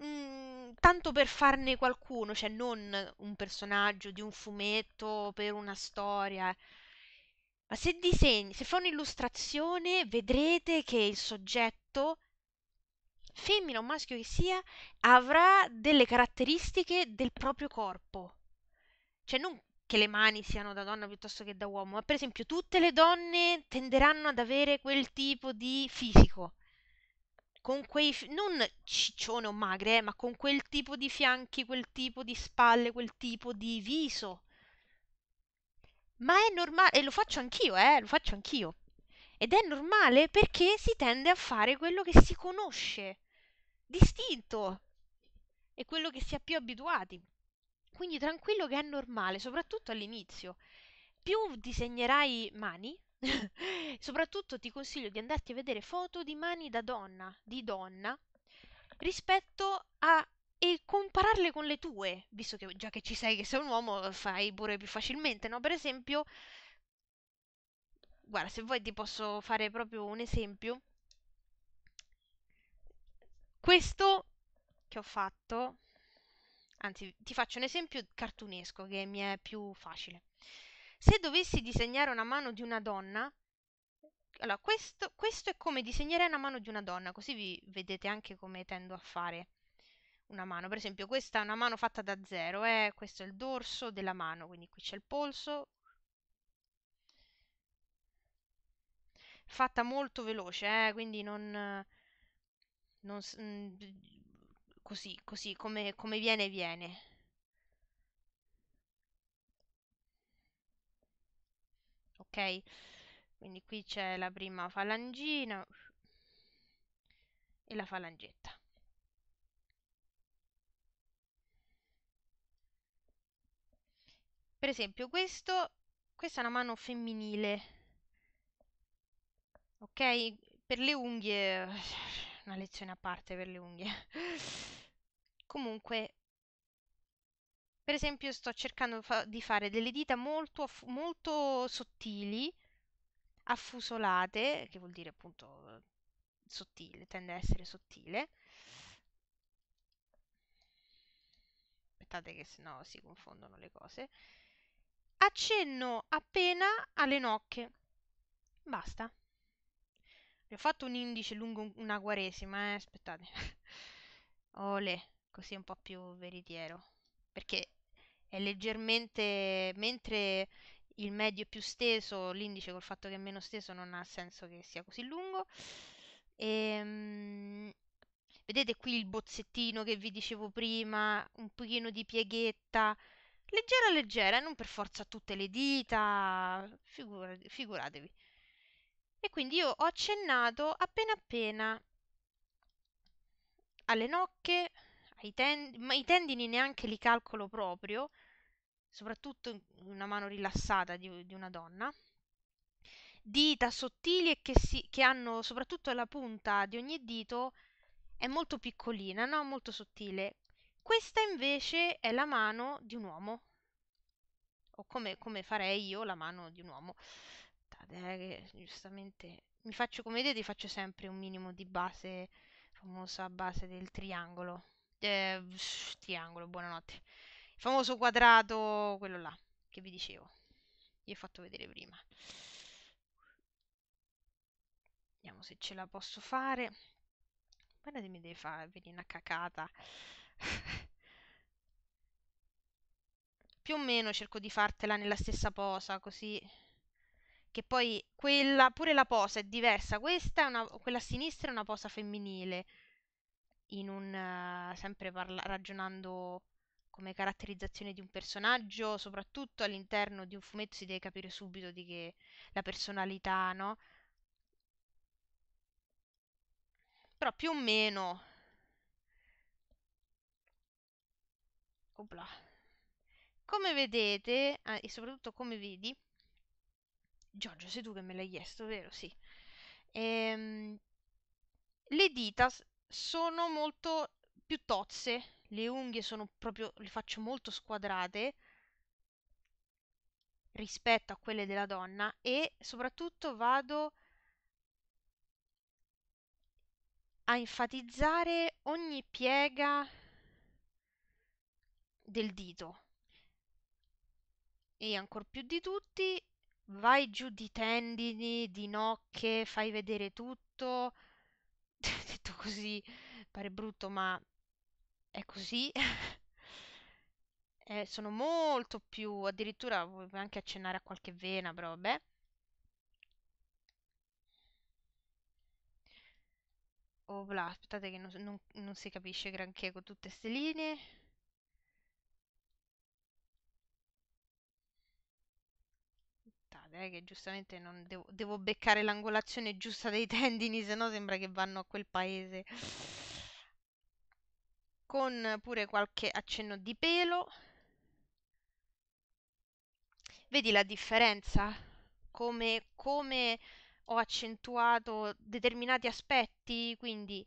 Mhmm, tanto per farne qualcuno, cioè non un personaggio di un fumetto per una storia. Eh. Ma se disegni, se fa un'illustrazione, vedrete che il soggetto, femmina o maschio che sia, avrà delle caratteristiche del proprio corpo. Cioè non che le mani siano da donna piuttosto che da uomo, ma per esempio tutte le donne tenderanno ad avere quel tipo di fisico con quei, non ciccione o magre, eh, ma con quel tipo di fianchi, quel tipo di spalle, quel tipo di viso. Ma è normale, e lo faccio anch'io, eh, lo faccio anch'io. Ed è normale perché si tende a fare quello che si conosce, distinto, e quello che si è più abituati. quindi tranquillo che è normale, soprattutto all'inizio. Più disegnerai mani, soprattutto ti consiglio di andarti a vedere foto di mani da donna, di donna, rispetto a e compararle con le tue, visto che già che ci sei che sei un uomo, fai pure più facilmente, no? Per esempio, guarda, se vuoi ti posso fare proprio un esempio. Questo che ho fatto, anzi, ti faccio un esempio cartunesco che mi è più facile. Se dovessi disegnare una mano di una donna, allora, questo, questo è come disegnerei una mano di una donna, così vi vedete anche come tendo a fare una mano. Per esempio, questa è una mano fatta da zero, eh? questo è il dorso della mano, quindi qui c'è il polso. Fatta molto veloce, eh? quindi non... non mm, così, così, come, come viene, viene. Ok? Quindi qui c'è la prima falangina e la falangetta. Per esempio, questo, questa è una mano femminile, ok? Per le unghie, una lezione a parte per le unghie. Comunque, per esempio, sto cercando fa di fare delle dita molto, molto sottili, affusolate, che vuol dire appunto sottile, tende a essere sottile. Aspettate che sennò si confondono le cose accenno appena alle nocche. Basta. Vi ho fatto un indice lungo una quaresima, eh? aspettate. Ole, così un po' più veritiero. Perché è leggermente... mentre il medio è più steso, l'indice col fatto che è meno steso non ha senso che sia così lungo. Ehm, vedete qui il bozzettino che vi dicevo prima, un pochino di pieghetta leggera leggera, non per forza tutte le dita, figura, figuratevi. E quindi io ho accennato appena appena alle nocche, ai tendini, ma i tendini neanche li calcolo proprio, soprattutto in una mano rilassata di, di una donna. Dita sottili e che, si, che hanno soprattutto la punta di ogni dito è molto piccolina, no? molto sottile. Questa invece è la mano di un uomo, o come, come farei io la mano di un uomo. Aspettate, eh, giustamente mi faccio, come vedete, faccio sempre un minimo di base, famosa base del triangolo. Eh, triangolo, buonanotte. Il famoso quadrato, quello là, che vi dicevo. Vi ho fatto vedere prima. Vediamo se ce la posso fare. Guardate, mi deve fare venire una cacata. Più o meno cerco di fartela nella stessa posa, così che poi quella, pure la posa è diversa. Questa è una, quella a sinistra è una posa femminile, in un, uh, sempre parla, ragionando come caratterizzazione di un personaggio, soprattutto all'interno di un fumetto si deve capire subito di che la personalità, no? Però più o meno... Opla. Come vedete, ah, e soprattutto come vedi, Giorgio, sei tu che me l'hai chiesto, vero? Sì. Ehm, le dita sono molto più tozze, le unghie sono proprio, le faccio molto squadrate rispetto a quelle della donna e soprattutto vado a enfatizzare ogni piega del dito e ancor più di tutti vai giù di tendini, di nocche, fai vedere tutto. Detto così pare brutto, ma è così. eh, sono molto più, addirittura vuoi anche accennare a qualche vena, però vabbè. Oh, bla, aspettate che non, non, non si capisce granché con tutte queste linee. Eh, che giustamente non devo, devo beccare l'angolazione giusta dei tendini, se no sembra che vanno a quel paese. Con pure qualche accenno di pelo. Vedi la differenza? Come, come ho accentuato determinati aspetti, quindi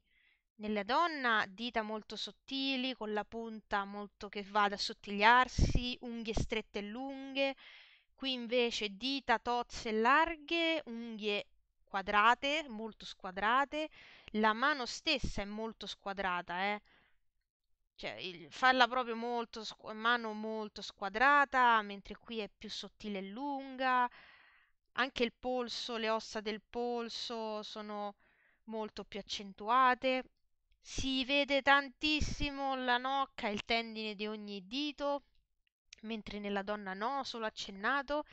nella donna dita molto sottili, con la punta molto che va ad assottigliarsi, unghie strette e lunghe, qui invece dita tozze e larghe, unghie quadrate, molto squadrate, la mano stessa è molto squadrata, eh. Cioè, il- farla proprio molto, mano molto squadrata, mentre qui è più sottile e lunga. Anche il polso, le ossa del polso sono molto più accentuate. Si vede tantissimo la nocca, il tendine di ogni dito, mentre nella donna no, solo accennato.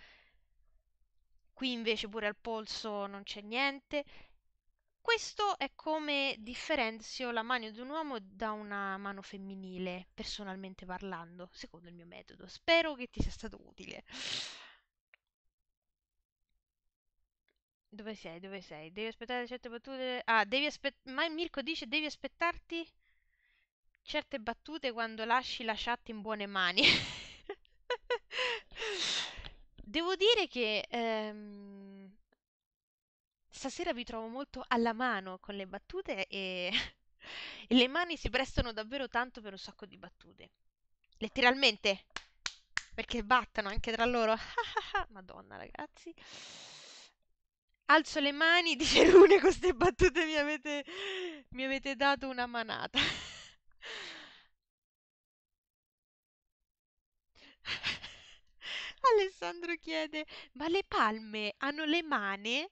Qui invece pure al polso non c'è niente. Questo è come differenzio la mano di un uomo da una mano femminile, personalmente parlando, secondo il mio metodo. Spero che ti sia stato utile. Dove sei? Dove sei? Devi aspettare certe battute. Ah, devi aspettare. Ma Mirko dice devi aspettarti certe battute quando lasci la chat in buone mani. Devo dire che ehm, stasera vi trovo molto alla mano con le battute e, e le mani si prestano davvero tanto per un sacco di battute. Letteralmente, perché battano anche tra loro. Madonna, ragazzi. Alzo le mani, dice Rune, con queste battute mi avete, mi avete dato una manata. Alessandro chiede, ma le palme hanno le mani?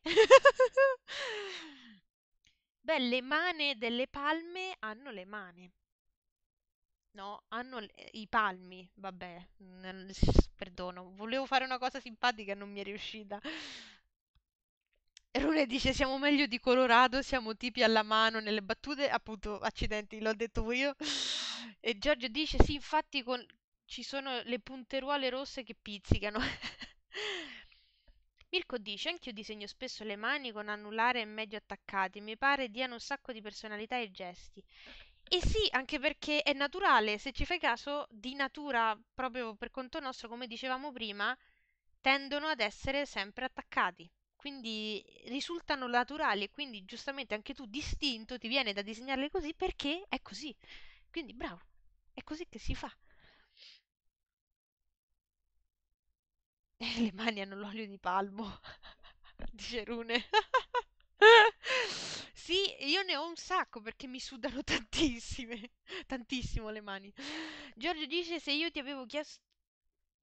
Beh, le mani delle palme hanno le mani. No, hanno le- i palmi, vabbè, non- perdono, volevo fare una cosa simpatica e non mi è riuscita. Rune dice siamo meglio di Colorado, siamo tipi alla mano nelle battute, appunto, accidenti, l'ho detto io. E Giorgio dice sì, infatti con- ci sono le punteruole rosse che pizzicano. Mirko dice anch'io disegno spesso le mani con anulare e medio attaccati, mi pare diano un sacco di personalità ai gesti. E sì, anche perché è naturale, se ci fai caso, di natura, proprio per conto nostro, come dicevamo prima, tendono ad essere sempre attaccati. Quindi risultano naturali e quindi giustamente anche tu distinto ti viene da disegnarli così perché è così. Quindi bravo, è così che si fa. Le mani hanno l'olio di palmo, dice Rune. Sì, io ne ho un sacco perché mi sudano tantissime, tantissimo le mani. Giorgio dice se io ti avevo chiesto...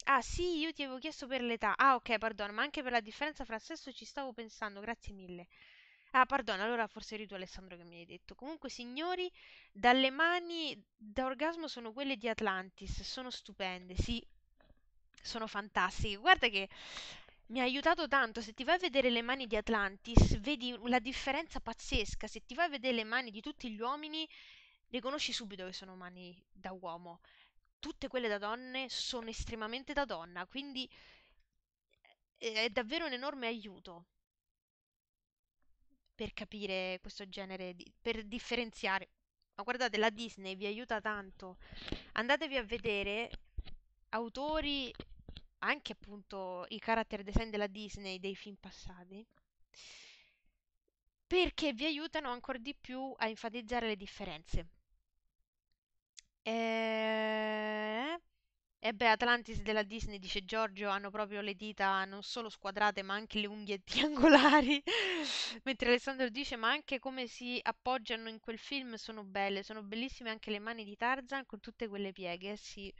Ah sì, io ti avevo chiesto per l'età. Ah ok, perdono, ma anche per la differenza fra sesso ci stavo pensando, grazie mille. Ah, perdono, allora forse eri tu Alessandro che mi hai detto. Comunque, signori, dalle mani da orgasmo sono quelle di Atlantis, sono stupende, sì, sono fantastiche. Guarda che mi ha aiutato tanto. Se ti vai a vedere le mani di Atlantis, vedi la differenza pazzesca. Se ti vai a vedere le mani di tutti gli uomini, riconosci subito che sono mani da uomo. Tutte quelle da donne sono estremamente da donna, quindi eh, è davvero un enorme aiuto per capire questo genere, di, per differenziare. Ma guardate, la Disney vi aiuta tanto. Andatevi a vedere autori, anche appunto i character design della Disney dei film passati, perché vi aiutano ancora di più a enfatizzare le differenze. E... E beh, Atlantis della Disney, dice Giorgio, hanno proprio le dita non solo squadrate, ma anche le unghie triangolari. Mentre Alessandro dice, ma anche come si appoggiano in quel film sono belle, sono bellissime anche le mani di Tarzan con tutte quelle pieghe. Eh Sì,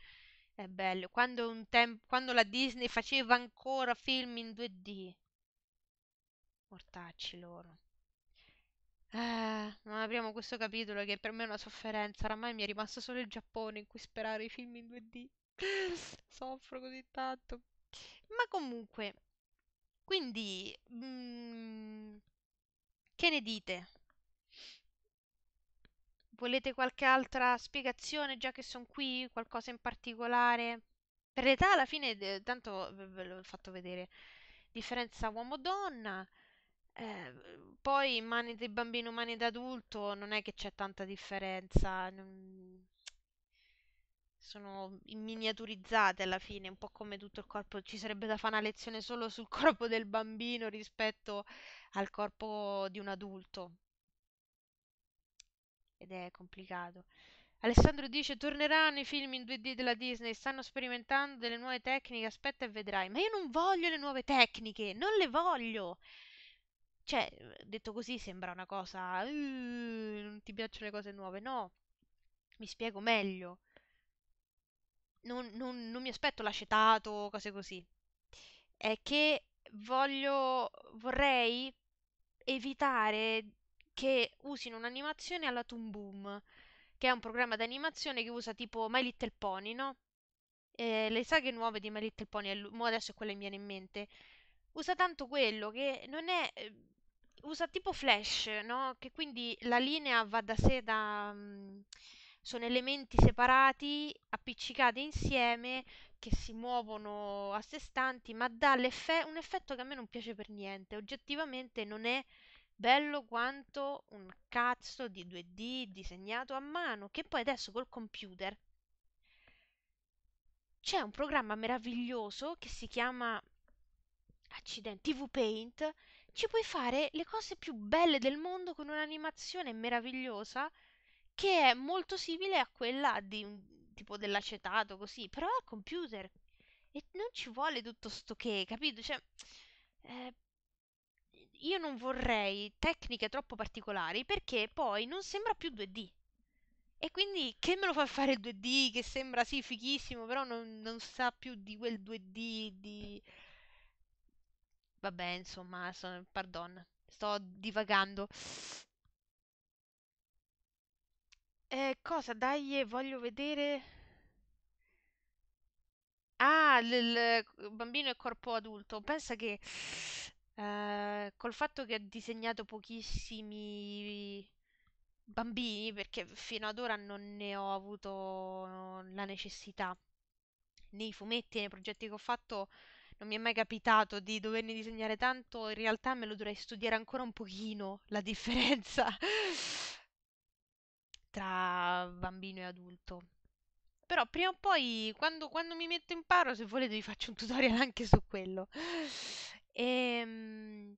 è bello. Quando, un tem- quando la Disney faceva ancora film in 2D. Mortacci loro. Eh, non apriamo questo capitolo che per me è una sofferenza. Oramai mi è rimasto solo il Giappone in cui sperare i film in 2D. Soffro così tanto. Ma comunque, quindi, mm, che ne dite? Volete qualche altra spiegazione già che sono qui? Qualcosa in particolare? Per l'età alla fine, tanto ve l'ho fatto vedere. Differenza uomo-donna. Eh, poi mani di bambino, mani da adulto, non è che c'è tanta differenza. sono in miniaturizzate alla fine, un po' come tutto il corpo. Ci sarebbe da fare una lezione solo sul corpo del bambino rispetto al corpo di un adulto. Ed è complicato. Alessandro dice: Torneranno i film in 2D della Disney, stanno sperimentando delle nuove tecniche, aspetta e vedrai. Ma io non voglio le nuove tecniche, non le voglio. Cioè, detto così sembra una cosa. "Uh, non ti piacciono le cose nuove? No, mi spiego meglio. Non, non- non mi aspetto l'acetato, cose così. È che voglio, vorrei evitare che usino un'animazione alla Toon Boom, che è un programma d'animazione che usa tipo My Little Pony, no? Eh, le saghe nuove di My Little Pony, adesso è quella che mi viene in mente, usa tanto quello che non è... eh, usa tipo Flash, no? Che quindi la linea va da sé da... mm, sono elementi separati, appiccicati insieme, che si muovono a sé stanti, ma dà un effetto che a me non piace per niente. Oggettivamente non è bello quanto un cazzo di 2D disegnato a mano, che poi adesso col computer c'è un programma meraviglioso che si chiama Accidenti, TV Paint. Ci puoi fare le cose più belle del mondo con un'animazione meravigliosa che è molto simile a quella di un tipo dell'acetato così, però al computer. E non ci vuole tutto sto che, capito? Cioè, eh, io non vorrei tecniche troppo particolari perché poi non sembra più 2D. E quindi che me lo fa fare il 2D che sembra sì fighissimo, però non, non sa più di quel 2D di... Vabbè, insomma, so- pardon, sto divagando. Eh, cosa? Dai, voglio vedere... Ah, il bambino e corpo adulto. Pensa che eh, col fatto che ha disegnato pochissimi bambini, perché fino ad ora non ne ho avuto la necessità, nei fumetti e nei progetti che ho fatto non mi è mai capitato di doverne disegnare tanto, in realtà me lo dovrei studiare ancora un pochino, la differenza tra bambino e adulto. Però prima o poi, quando, quando mi metto in paro, se volete vi faccio un tutorial anche su quello. Ehm...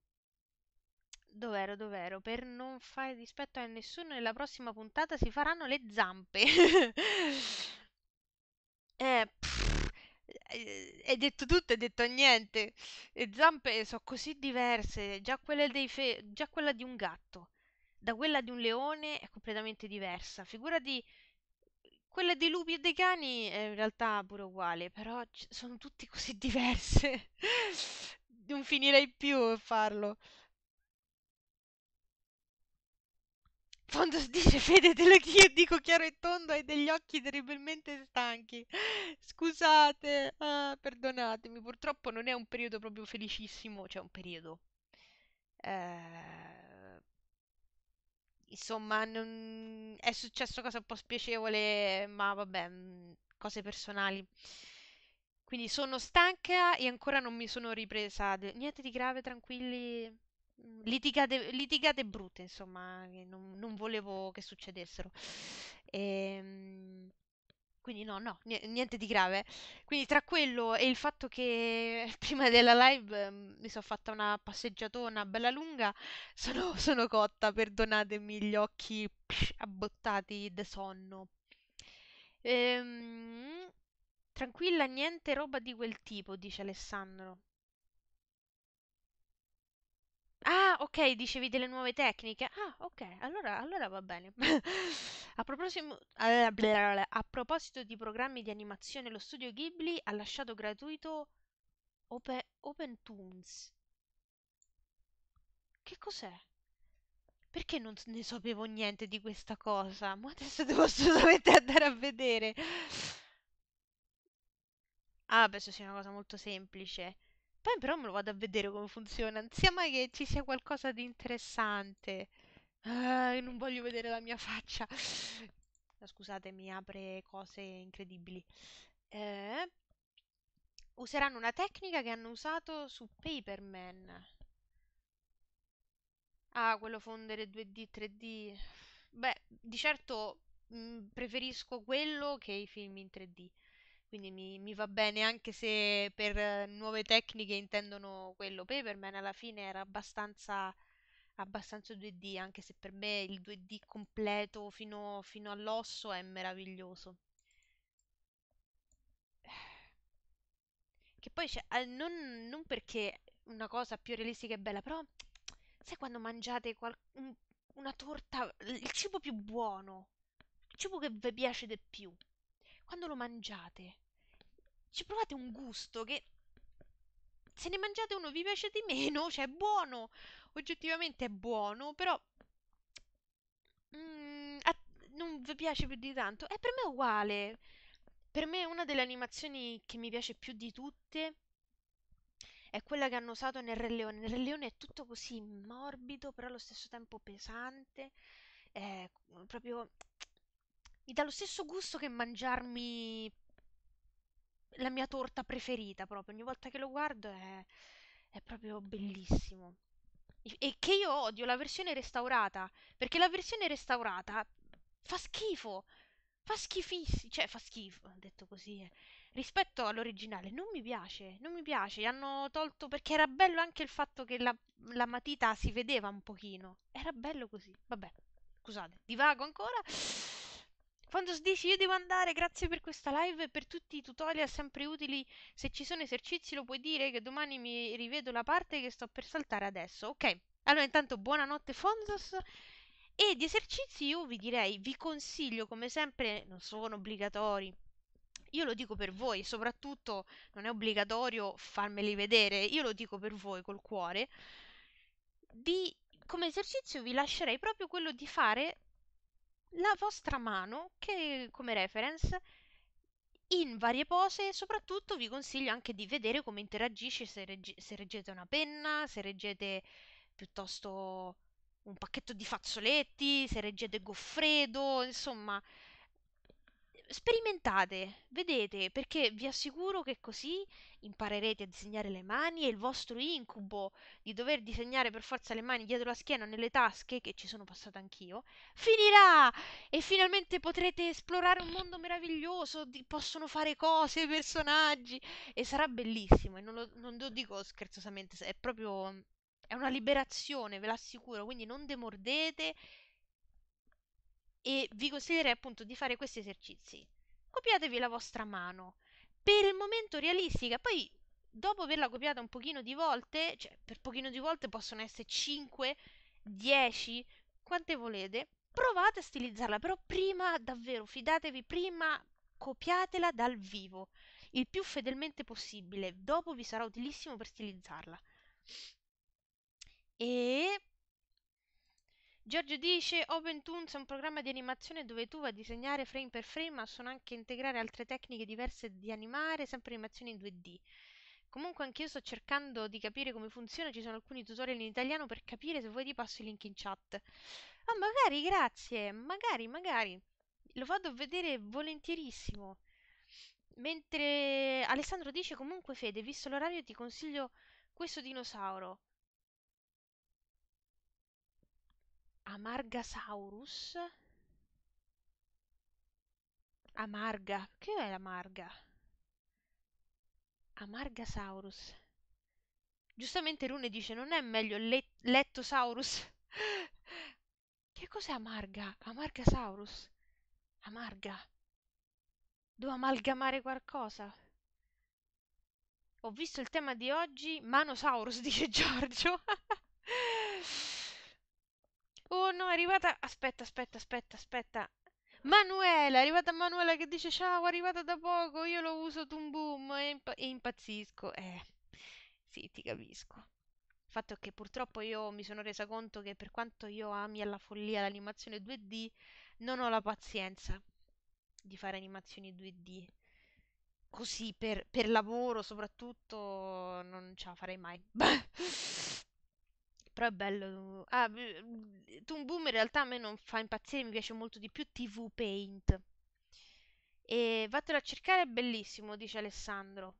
Dov'ero, dov'ero? Per non fare dispetto a nessuno, nella prossima puntata si faranno le zampe. Eh, hai detto tutto, hai detto niente. Le zampe sono così diverse. Già fe- già quella di un gatto, da quella di un leone è completamente diversa. Figurati quella dei lupi e dei cani è in realtà pure uguale, però sono tutte così diverse. Non finirei più a farlo. Fondo dice Fede, te lo io dico chiaro e tondo, hai degli occhi terribilmente stanchi. Scusate, ah, perdonatemi, purtroppo non è un periodo proprio felicissimo, cioè un periodo. Eh, insomma, non- è successo cosa un po' spiacevole, ma vabbè, mm, cose personali. Quindi sono stanca e ancora non mi sono ripresa. de- Niente di grave, tranquilli. Mm, Litigate, litigate brutte, insomma, non, non volevo che succedessero. Ehm, quindi no, no, nie- niente di grave. Quindi tra quello e il fatto che prima della live ehm, mi sono fatta una passeggiatona bella lunga, sono, sono cotta, perdonatemi gli occhi psh, abbottati da sonno. Ehm, tranquilla, niente roba di quel tipo, dice Alessandro. Ah, ok, dicevi delle nuove tecniche. Ah, ok, allora, allora va bene. A proposito, a proposito di programmi di animazione, lo studio Ghibli ha lasciato gratuito Open, OpenToons. Che cos'è? Perché non ne sapevo niente di questa cosa? Ma adesso devo assolutamente andare a vedere. Ah, penso sia una cosa molto semplice. Poi però me lo vado a vedere come funziona. Sia che ci sia qualcosa di interessante. Ah, non voglio vedere la mia faccia. Scusate, mi apre cose incredibili. Eh, useranno una tecnica che hanno usato su Paperman. Ah, quello fondere 2D, 3D. Beh, di certo mm, preferisco quello che i film in 3D. Quindi mi, mi va bene anche se per eh, nuove tecniche intendono quello. Paperman alla fine era abbastanza, abbastanza 2D, anche se per me il 2D completo fino, fino all'osso è meraviglioso. Che poi c'è, eh, non, non perché una cosa più realistica e bella, però sai quando mangiate qual- un- una torta, il cibo più buono, il cibo che vi piace di più, quando lo mangiate, ci provate un gusto che se ne mangiate uno vi piace di meno, cioè è buono, oggettivamente è buono, però mm, a- non vi piace più di tanto. E per me è uguale. Per me una delle animazioni che mi piace più di tutte è quella che hanno usato nel Re Leone. Nel Re Leone è tutto così morbido, però allo stesso tempo pesante. È proprio... Mi dà lo stesso gusto che mangiarmi la mia torta preferita, proprio. Ogni volta che lo guardo è, è proprio bellissimo. E che io odio la versione restaurata, perché la versione restaurata fa schifo. Fa schifissimo, cioè fa schifo, detto così, eh. Rispetto all'originale, non mi piace, non mi piace. Hanno tolto perché era bello anche il fatto che la, la matita si vedeva un pochino. Era bello così. Vabbè, scusate, divago ancora. Quando dici io devo andare, grazie per questa live e per tutti i tutorial sempre utili. Se ci sono esercizi lo puoi dire che domani mi rivedo la parte che sto per saltare adesso. Ok, allora intanto buonanotte Fonzos. E di esercizi io vi direi, vi consiglio come sempre, non sono obbligatori. Io lo dico per voi, soprattutto non è obbligatorio farmeli vedere, io lo dico per voi col cuore. Di, come esercizio vi lascerei proprio quello di fare la vostra mano che come reference in varie pose, soprattutto vi consiglio anche di vedere come interagisce se, regge- se reggete una penna, se reggete piuttosto un pacchetto di fazzoletti, se reggete Goffredo, insomma, sperimentate, vedete, perché vi assicuro che così imparerete a disegnare le mani e il vostro incubo di dover disegnare per forza le mani dietro la schiena nelle tasche, che ci sono passata anch'io, finirà! E finalmente potrete esplorare un mondo meraviglioso, di- possono fare cose, personaggi e sarà bellissimo e non lo, non lo dico scherzosamente, è proprio è una liberazione, ve l'assicuro, quindi non demordete e vi consiglierei appunto di fare questi esercizi. Copiatevi la vostra mano, per il momento realistica, poi dopo averla copiata un pochino di volte, cioè per pochino di volte possono essere 5, 10, quante volete, provate a stilizzarla, però prima davvero fidatevi, prima copiatela dal vivo, il più fedelmente possibile, dopo vi sarà utilissimo per stilizzarla. E Giorgio dice OpenToons è un programma di animazione dove tu vai a disegnare frame per frame, ma sono anche integrare altre tecniche diverse di animare, sempre animazioni in 2D. Comunque anch'io sto cercando di capire come funziona, ci sono alcuni tutorial in italiano per capire, se vuoi ti passo il link in chat. Ah, magari, grazie, magari, magari. Lo vado a vedere volentierissimo. Mentre Alessandro dice comunque Fede, visto l'orario ti consiglio questo dinosauro. Amargasaurus? Amarga. Che è l'amarga? Amargasaurus. Giustamente Rune dice, non è meglio le- Lettosaurus? che cos'è amarga? Amargasaurus? Amarga. Devo amalgamare qualcosa? Ho visto il tema di oggi, Manosaurus, dice Giorgio. Oh no, è arrivata. Aspetta, aspetta, aspetta, aspetta. Manuela, è arrivata Manuela che dice ciao, è arrivata da poco, io lo uso Toon Boom e, impa- e impazzisco. Eh, sì, ti capisco. Il fatto è che purtroppo io mi sono resa conto che per quanto io ami alla follia l'animazione 2D, non ho la pazienza di fare animazioni 2D. Così per, per lavoro soprattutto non ce la farei mai. Però è bello. Ah, b- Toon Boom in realtà a me non fa impazzire, mi piace molto di più TV Paint. E vattelo a cercare, è bellissimo, dice Alessandro.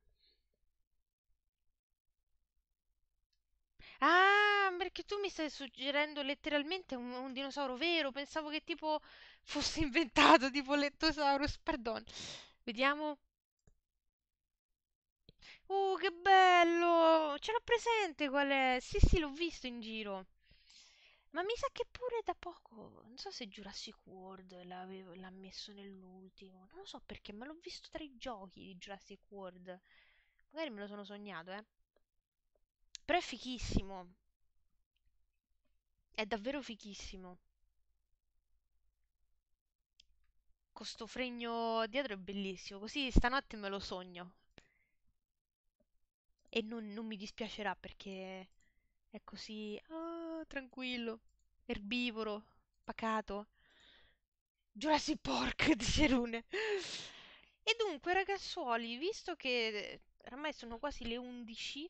Ah, perché tu mi stai suggerendo letteralmente un, un dinosauro vero. Pensavo che tipo fosse inventato, tipo Lettosaurus. Pardon. Vediamo. Uh, che bello! Ce l'ho presente qual è? Sì, sì, l'ho visto in giro. Ma mi sa che pure da poco, non so se Jurassic World l'ha messo nell'ultimo, non lo so perché, ma l'ho visto tra i giochi di Jurassic World. Magari me lo sono sognato, eh. Però è fichissimo. È davvero fichissimo. Con sto fregno dietro è bellissimo. Così stanotte me lo sogno. E non, non mi dispiacerà perché è così ah, tranquillo, erbivoro, pacato. Jurassic Park, dice Rune. E dunque, ragazzuoli, visto che ormai sono quasi le 11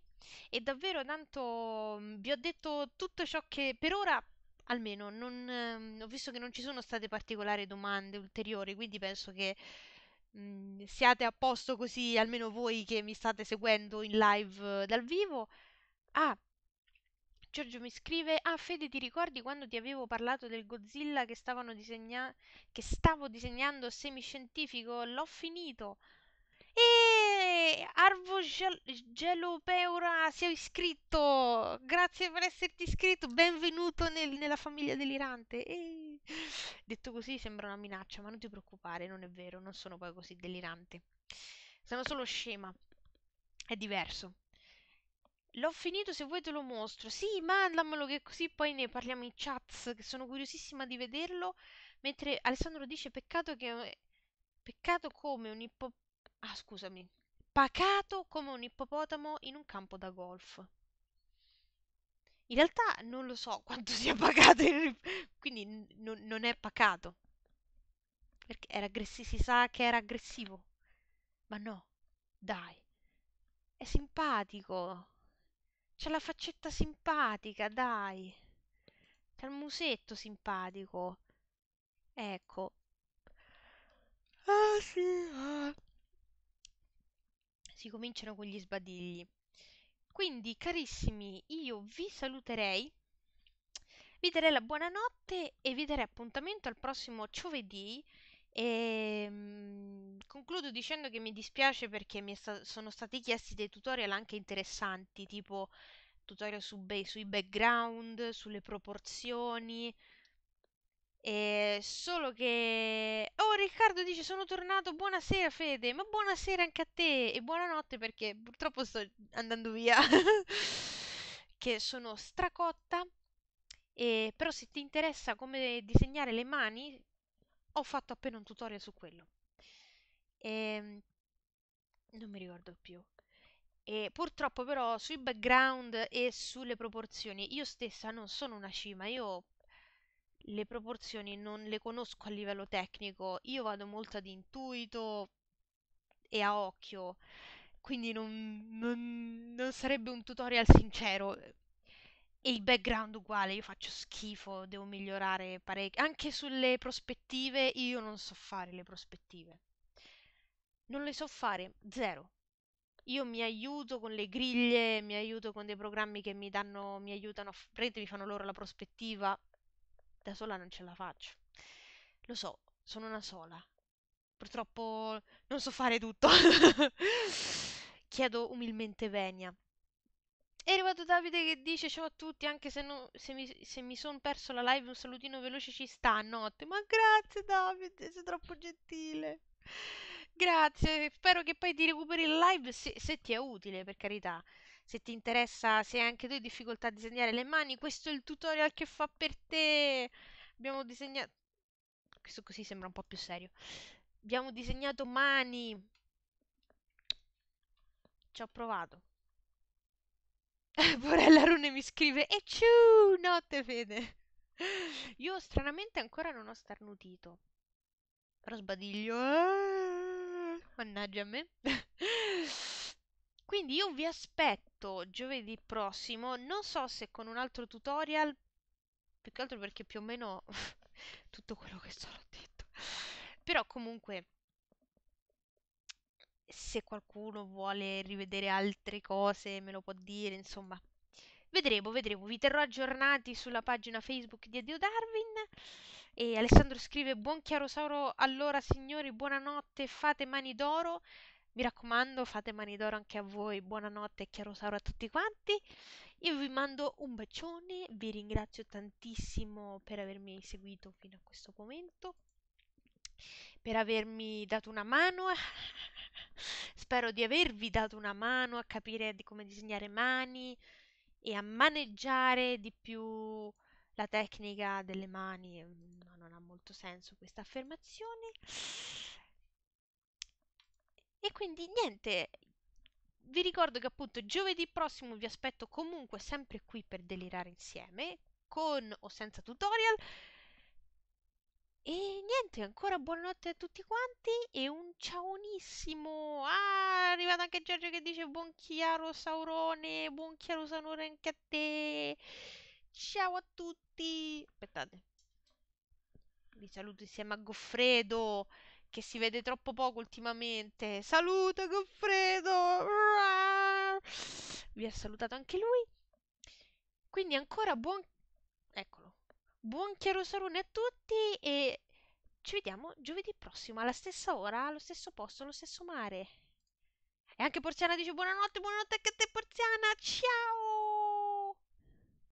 e davvero tanto mm, vi ho detto tutto ciò che per ora, almeno, non, ehm, ho visto che non ci sono state particolari domande ulteriori, quindi penso che mm, siate a posto così, almeno voi che mi state seguendo in live eh, dal vivo. Ah, Giorgio mi scrive: Ah, Fede, ti ricordi quando ti avevo parlato del Godzilla che disegna- che stavo disegnando semiscientifico? L'ho finito. E Arvo Gel- Gelopeura è iscritto. Grazie per esserti iscritto. Benvenuto nel- nella famiglia delirante. E... Detto così sembra una minaccia, ma non ti preoccupare, non è vero, non sono poi così delirante. Sono solo scema. È diverso. L'ho finito, se vuoi te lo mostro. Sì, mandamelo che così poi ne parliamo in chats, che sono curiosissima di vederlo. Mentre Alessandro dice peccato che... Peccato come un ippo... Ah, scusami. Pacato come un ippopotamo in un campo da golf. In realtà non lo so quanto sia pacato, il- quindi n- non è pacato. Perché era aggressi- si sa che era aggressivo. Ma no, dai, è simpatico. C'ha la faccetta simpatica, dai. C'ha il musetto simpatico. Ecco. Ah sì, ah. Si cominciano con gli sbadigli. Quindi, carissimi, io vi saluterei, vi darei la buonanotte e vi darei appuntamento al prossimo giovedì. E mm, concludo dicendo che mi dispiace perché mi sta- sono stati chiesti dei tutorial anche interessanti, tipo tutorial su ba- sui background, sulle proporzioni. E solo che... Oh, Riccardo dice sono tornato, buonasera Fede, ma buonasera anche a te e buonanotte perché purtroppo sto andando via, che sono stracotta, e... però se ti interessa come disegnare le mani, ho fatto appena un tutorial su quello. E... Non mi ricordo più. E purtroppo però sui background e sulle proporzioni io stessa non sono una cima, io le proporzioni non le conosco a livello tecnico, io vado molto ad intuito e a occhio, quindi non, non- non sarebbe un tutorial sincero. E il background uguale, io faccio schifo, devo migliorare parecchio. Anche sulle prospettive, io non so fare le prospettive. Non le so fare, zero. Io mi aiuto con le griglie, mi aiuto con dei programmi che mi danno, mi aiutano, a praticamente mi fanno loro la prospettiva. Da sola non ce la faccio. Lo so, sono una sola. Purtroppo non so fare tutto. Chiedo umilmente venia. È arrivato Davide che dice ciao a tutti, anche se, no- se mi, se mi sono perso la live, un salutino veloce ci sta a notte. Ma grazie Davide, sei troppo gentile. Grazie, spero che poi ti recuperi la live se, se ti è utile, per carità. Se ti interessa, se anche tu hai difficoltà a disegnare le mani, questo è il tutorial che fa per te. Abbiamo disegnato... Questo così sembra un po' più serio. Abbiamo disegnato mani. Ci ho provato. Porella Rune mi scrive E ciu, notte fede. Io stranamente ancora non ho starnutito. Però sbadiglio. ah, Mannaggia a me. Quindi io vi aspetto giovedì prossimo. Non so se con un altro tutorial. Più che altro perché più o meno tutto quello che so l'ho detto. Però comunque se qualcuno vuole rivedere altre cose me lo può dire, insomma, Vedremo, vedremo, vi terrò aggiornati sulla pagina Facebook di Addio Darwin. E Alessandro scrive: Buon Chiarosauro, allora signori, buonanotte, fate mani d'oro. Mi raccomando, fate mani d'oro anche a voi. Buonanotte, Chiarosauro a tutti quanti. Io vi mando un bacione, vi ringrazio tantissimo per avermi seguito fino a questo momento, per avermi dato una mano. Spero di avervi dato una mano a capire di come disegnare mani e a maneggiare di più la tecnica delle mani. No, non ha molto senso questa affermazione. E quindi niente, vi ricordo che appunto giovedì prossimo vi aspetto comunque sempre qui per delirare insieme, con o senza tutorial. E niente, ancora buonanotte a tutti quanti e un ciaonissimo. Ah, è arrivato anche Giorgio che dice buon chiaro Saurone, buon chiaro Saurone anche a te. Ciao a tutti. Aspettate. Vi saluto insieme a Goffredo che si vede troppo poco ultimamente. Salute Goffredo! Vi ha salutato anche lui. Quindi ancora buon... Eccolo. Buon chiarosarone a tutti e ci vediamo giovedì prossimo alla stessa ora, allo stesso posto, allo stesso mare. E anche Porziana dice buonanotte, buonanotte anche a te Porziana. Ciao!